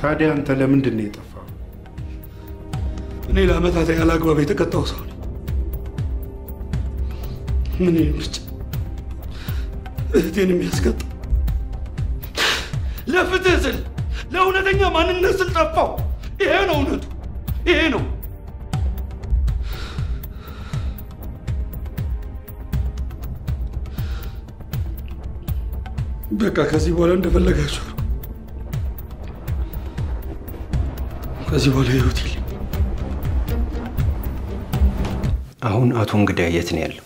O: ታዲያ አንተ ለምንድን ነው የጠፋው?
E: እኔ ለአመታት ያለ አግባብ የተቀጣው ሰው ነኝ። ምን ምርጫ እህቴን የሚያስቀጣ ለፍትህ ስል ለእውነተኛ ማንነት ስል ጠፋው። ይሄ ነው እውነቱ፣ ይሄ ነው። በቃ ከዚህ በኋላ እንደፈለጋችሁ ከዚህ በኋላ ህይወት የለም።
R: አሁን አቶ እንግዳ የት ነው ያለው?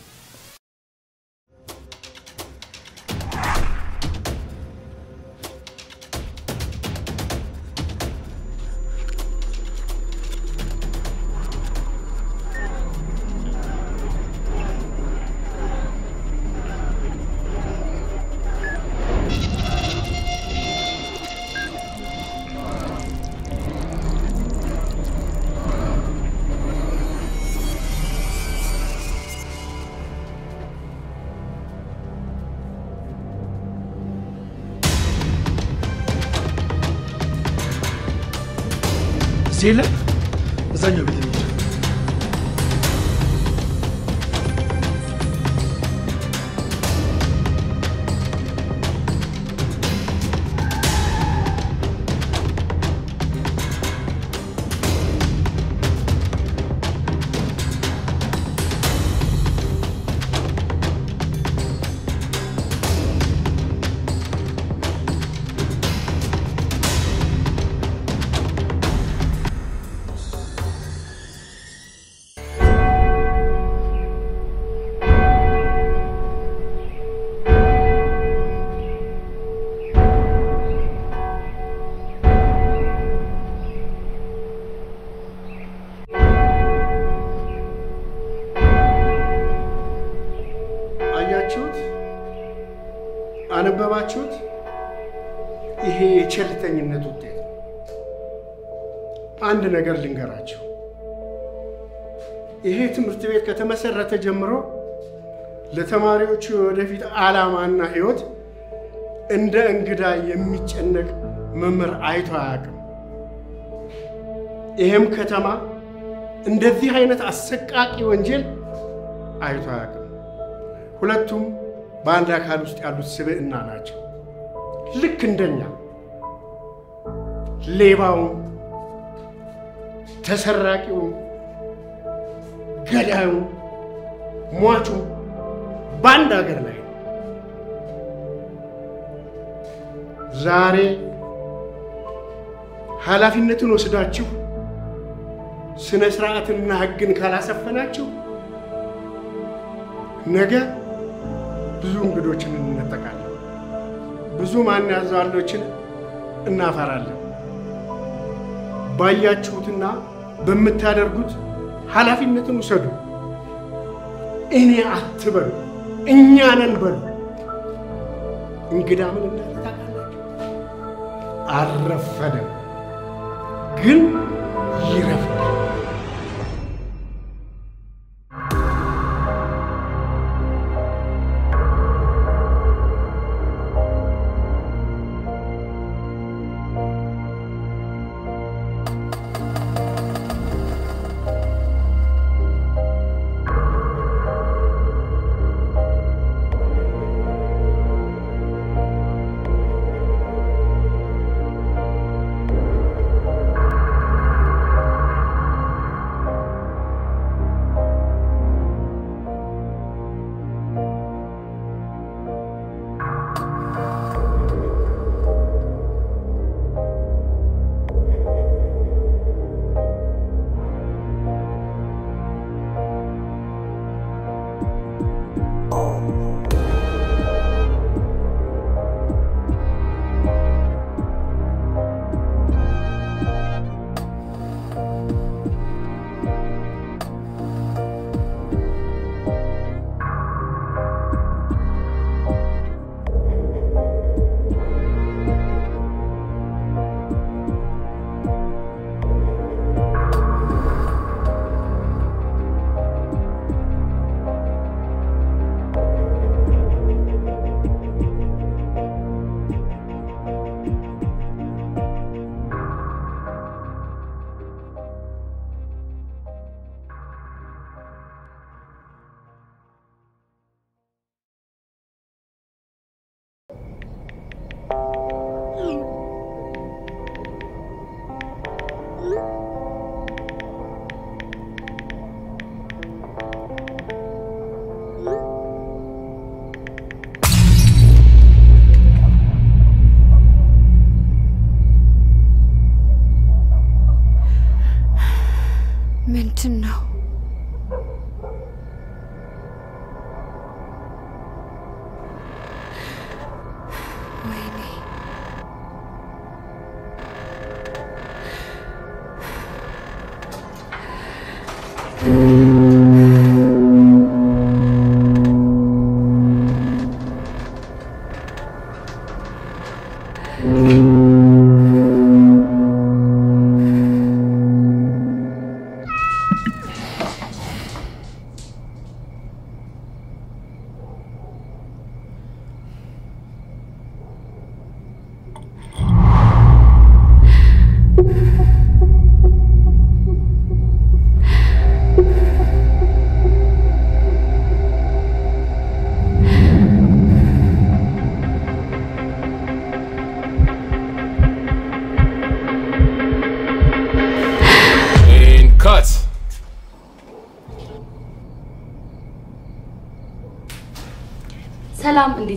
O: ለተማሪዎቹ የወደፊት ዓላማና ሕይወት እንደ እንግዳ የሚጨነቅ መምህር አይቶ አያውቅም። ይሄም ከተማ እንደዚህ አይነት አሰቃቂ ወንጀል አይቶ አያውቅም። ሁለቱም በአንድ አካል ውስጥ ያሉት ስብዕና ናቸው። ልክ እንደኛ ሌባውም፣ ተሰራቂውም፣ ገዳዩም፣ ሟቹም በአንድ ሀገር ላይ ዛሬ ኃላፊነትን ወስዳችሁ ስነ ስርዓትና ሕግን ካላሰፈናችሁ ነገ ብዙ እንግዶችን እንነጠቃለን። ብዙ ማን ያዘዋሎችን እናፈራለን። ባያችሁትና በምታደርጉት ኃላፊነትን ውሰዱ። እኔ አትበሉ፣ እኛ ነን በሉ። እንግዳ ምን እንዳለ ታውቃላችሁ? አልረፈደም፣ ግን ይረፍዳል።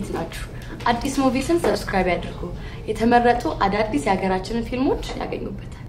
B: እንዴት ናችሁ? አዲስ ሙቪስን subscribe ያድርጉ። የተመረጡ አዳዲስ የሀገራችንን ፊልሞች ያገኙበታል።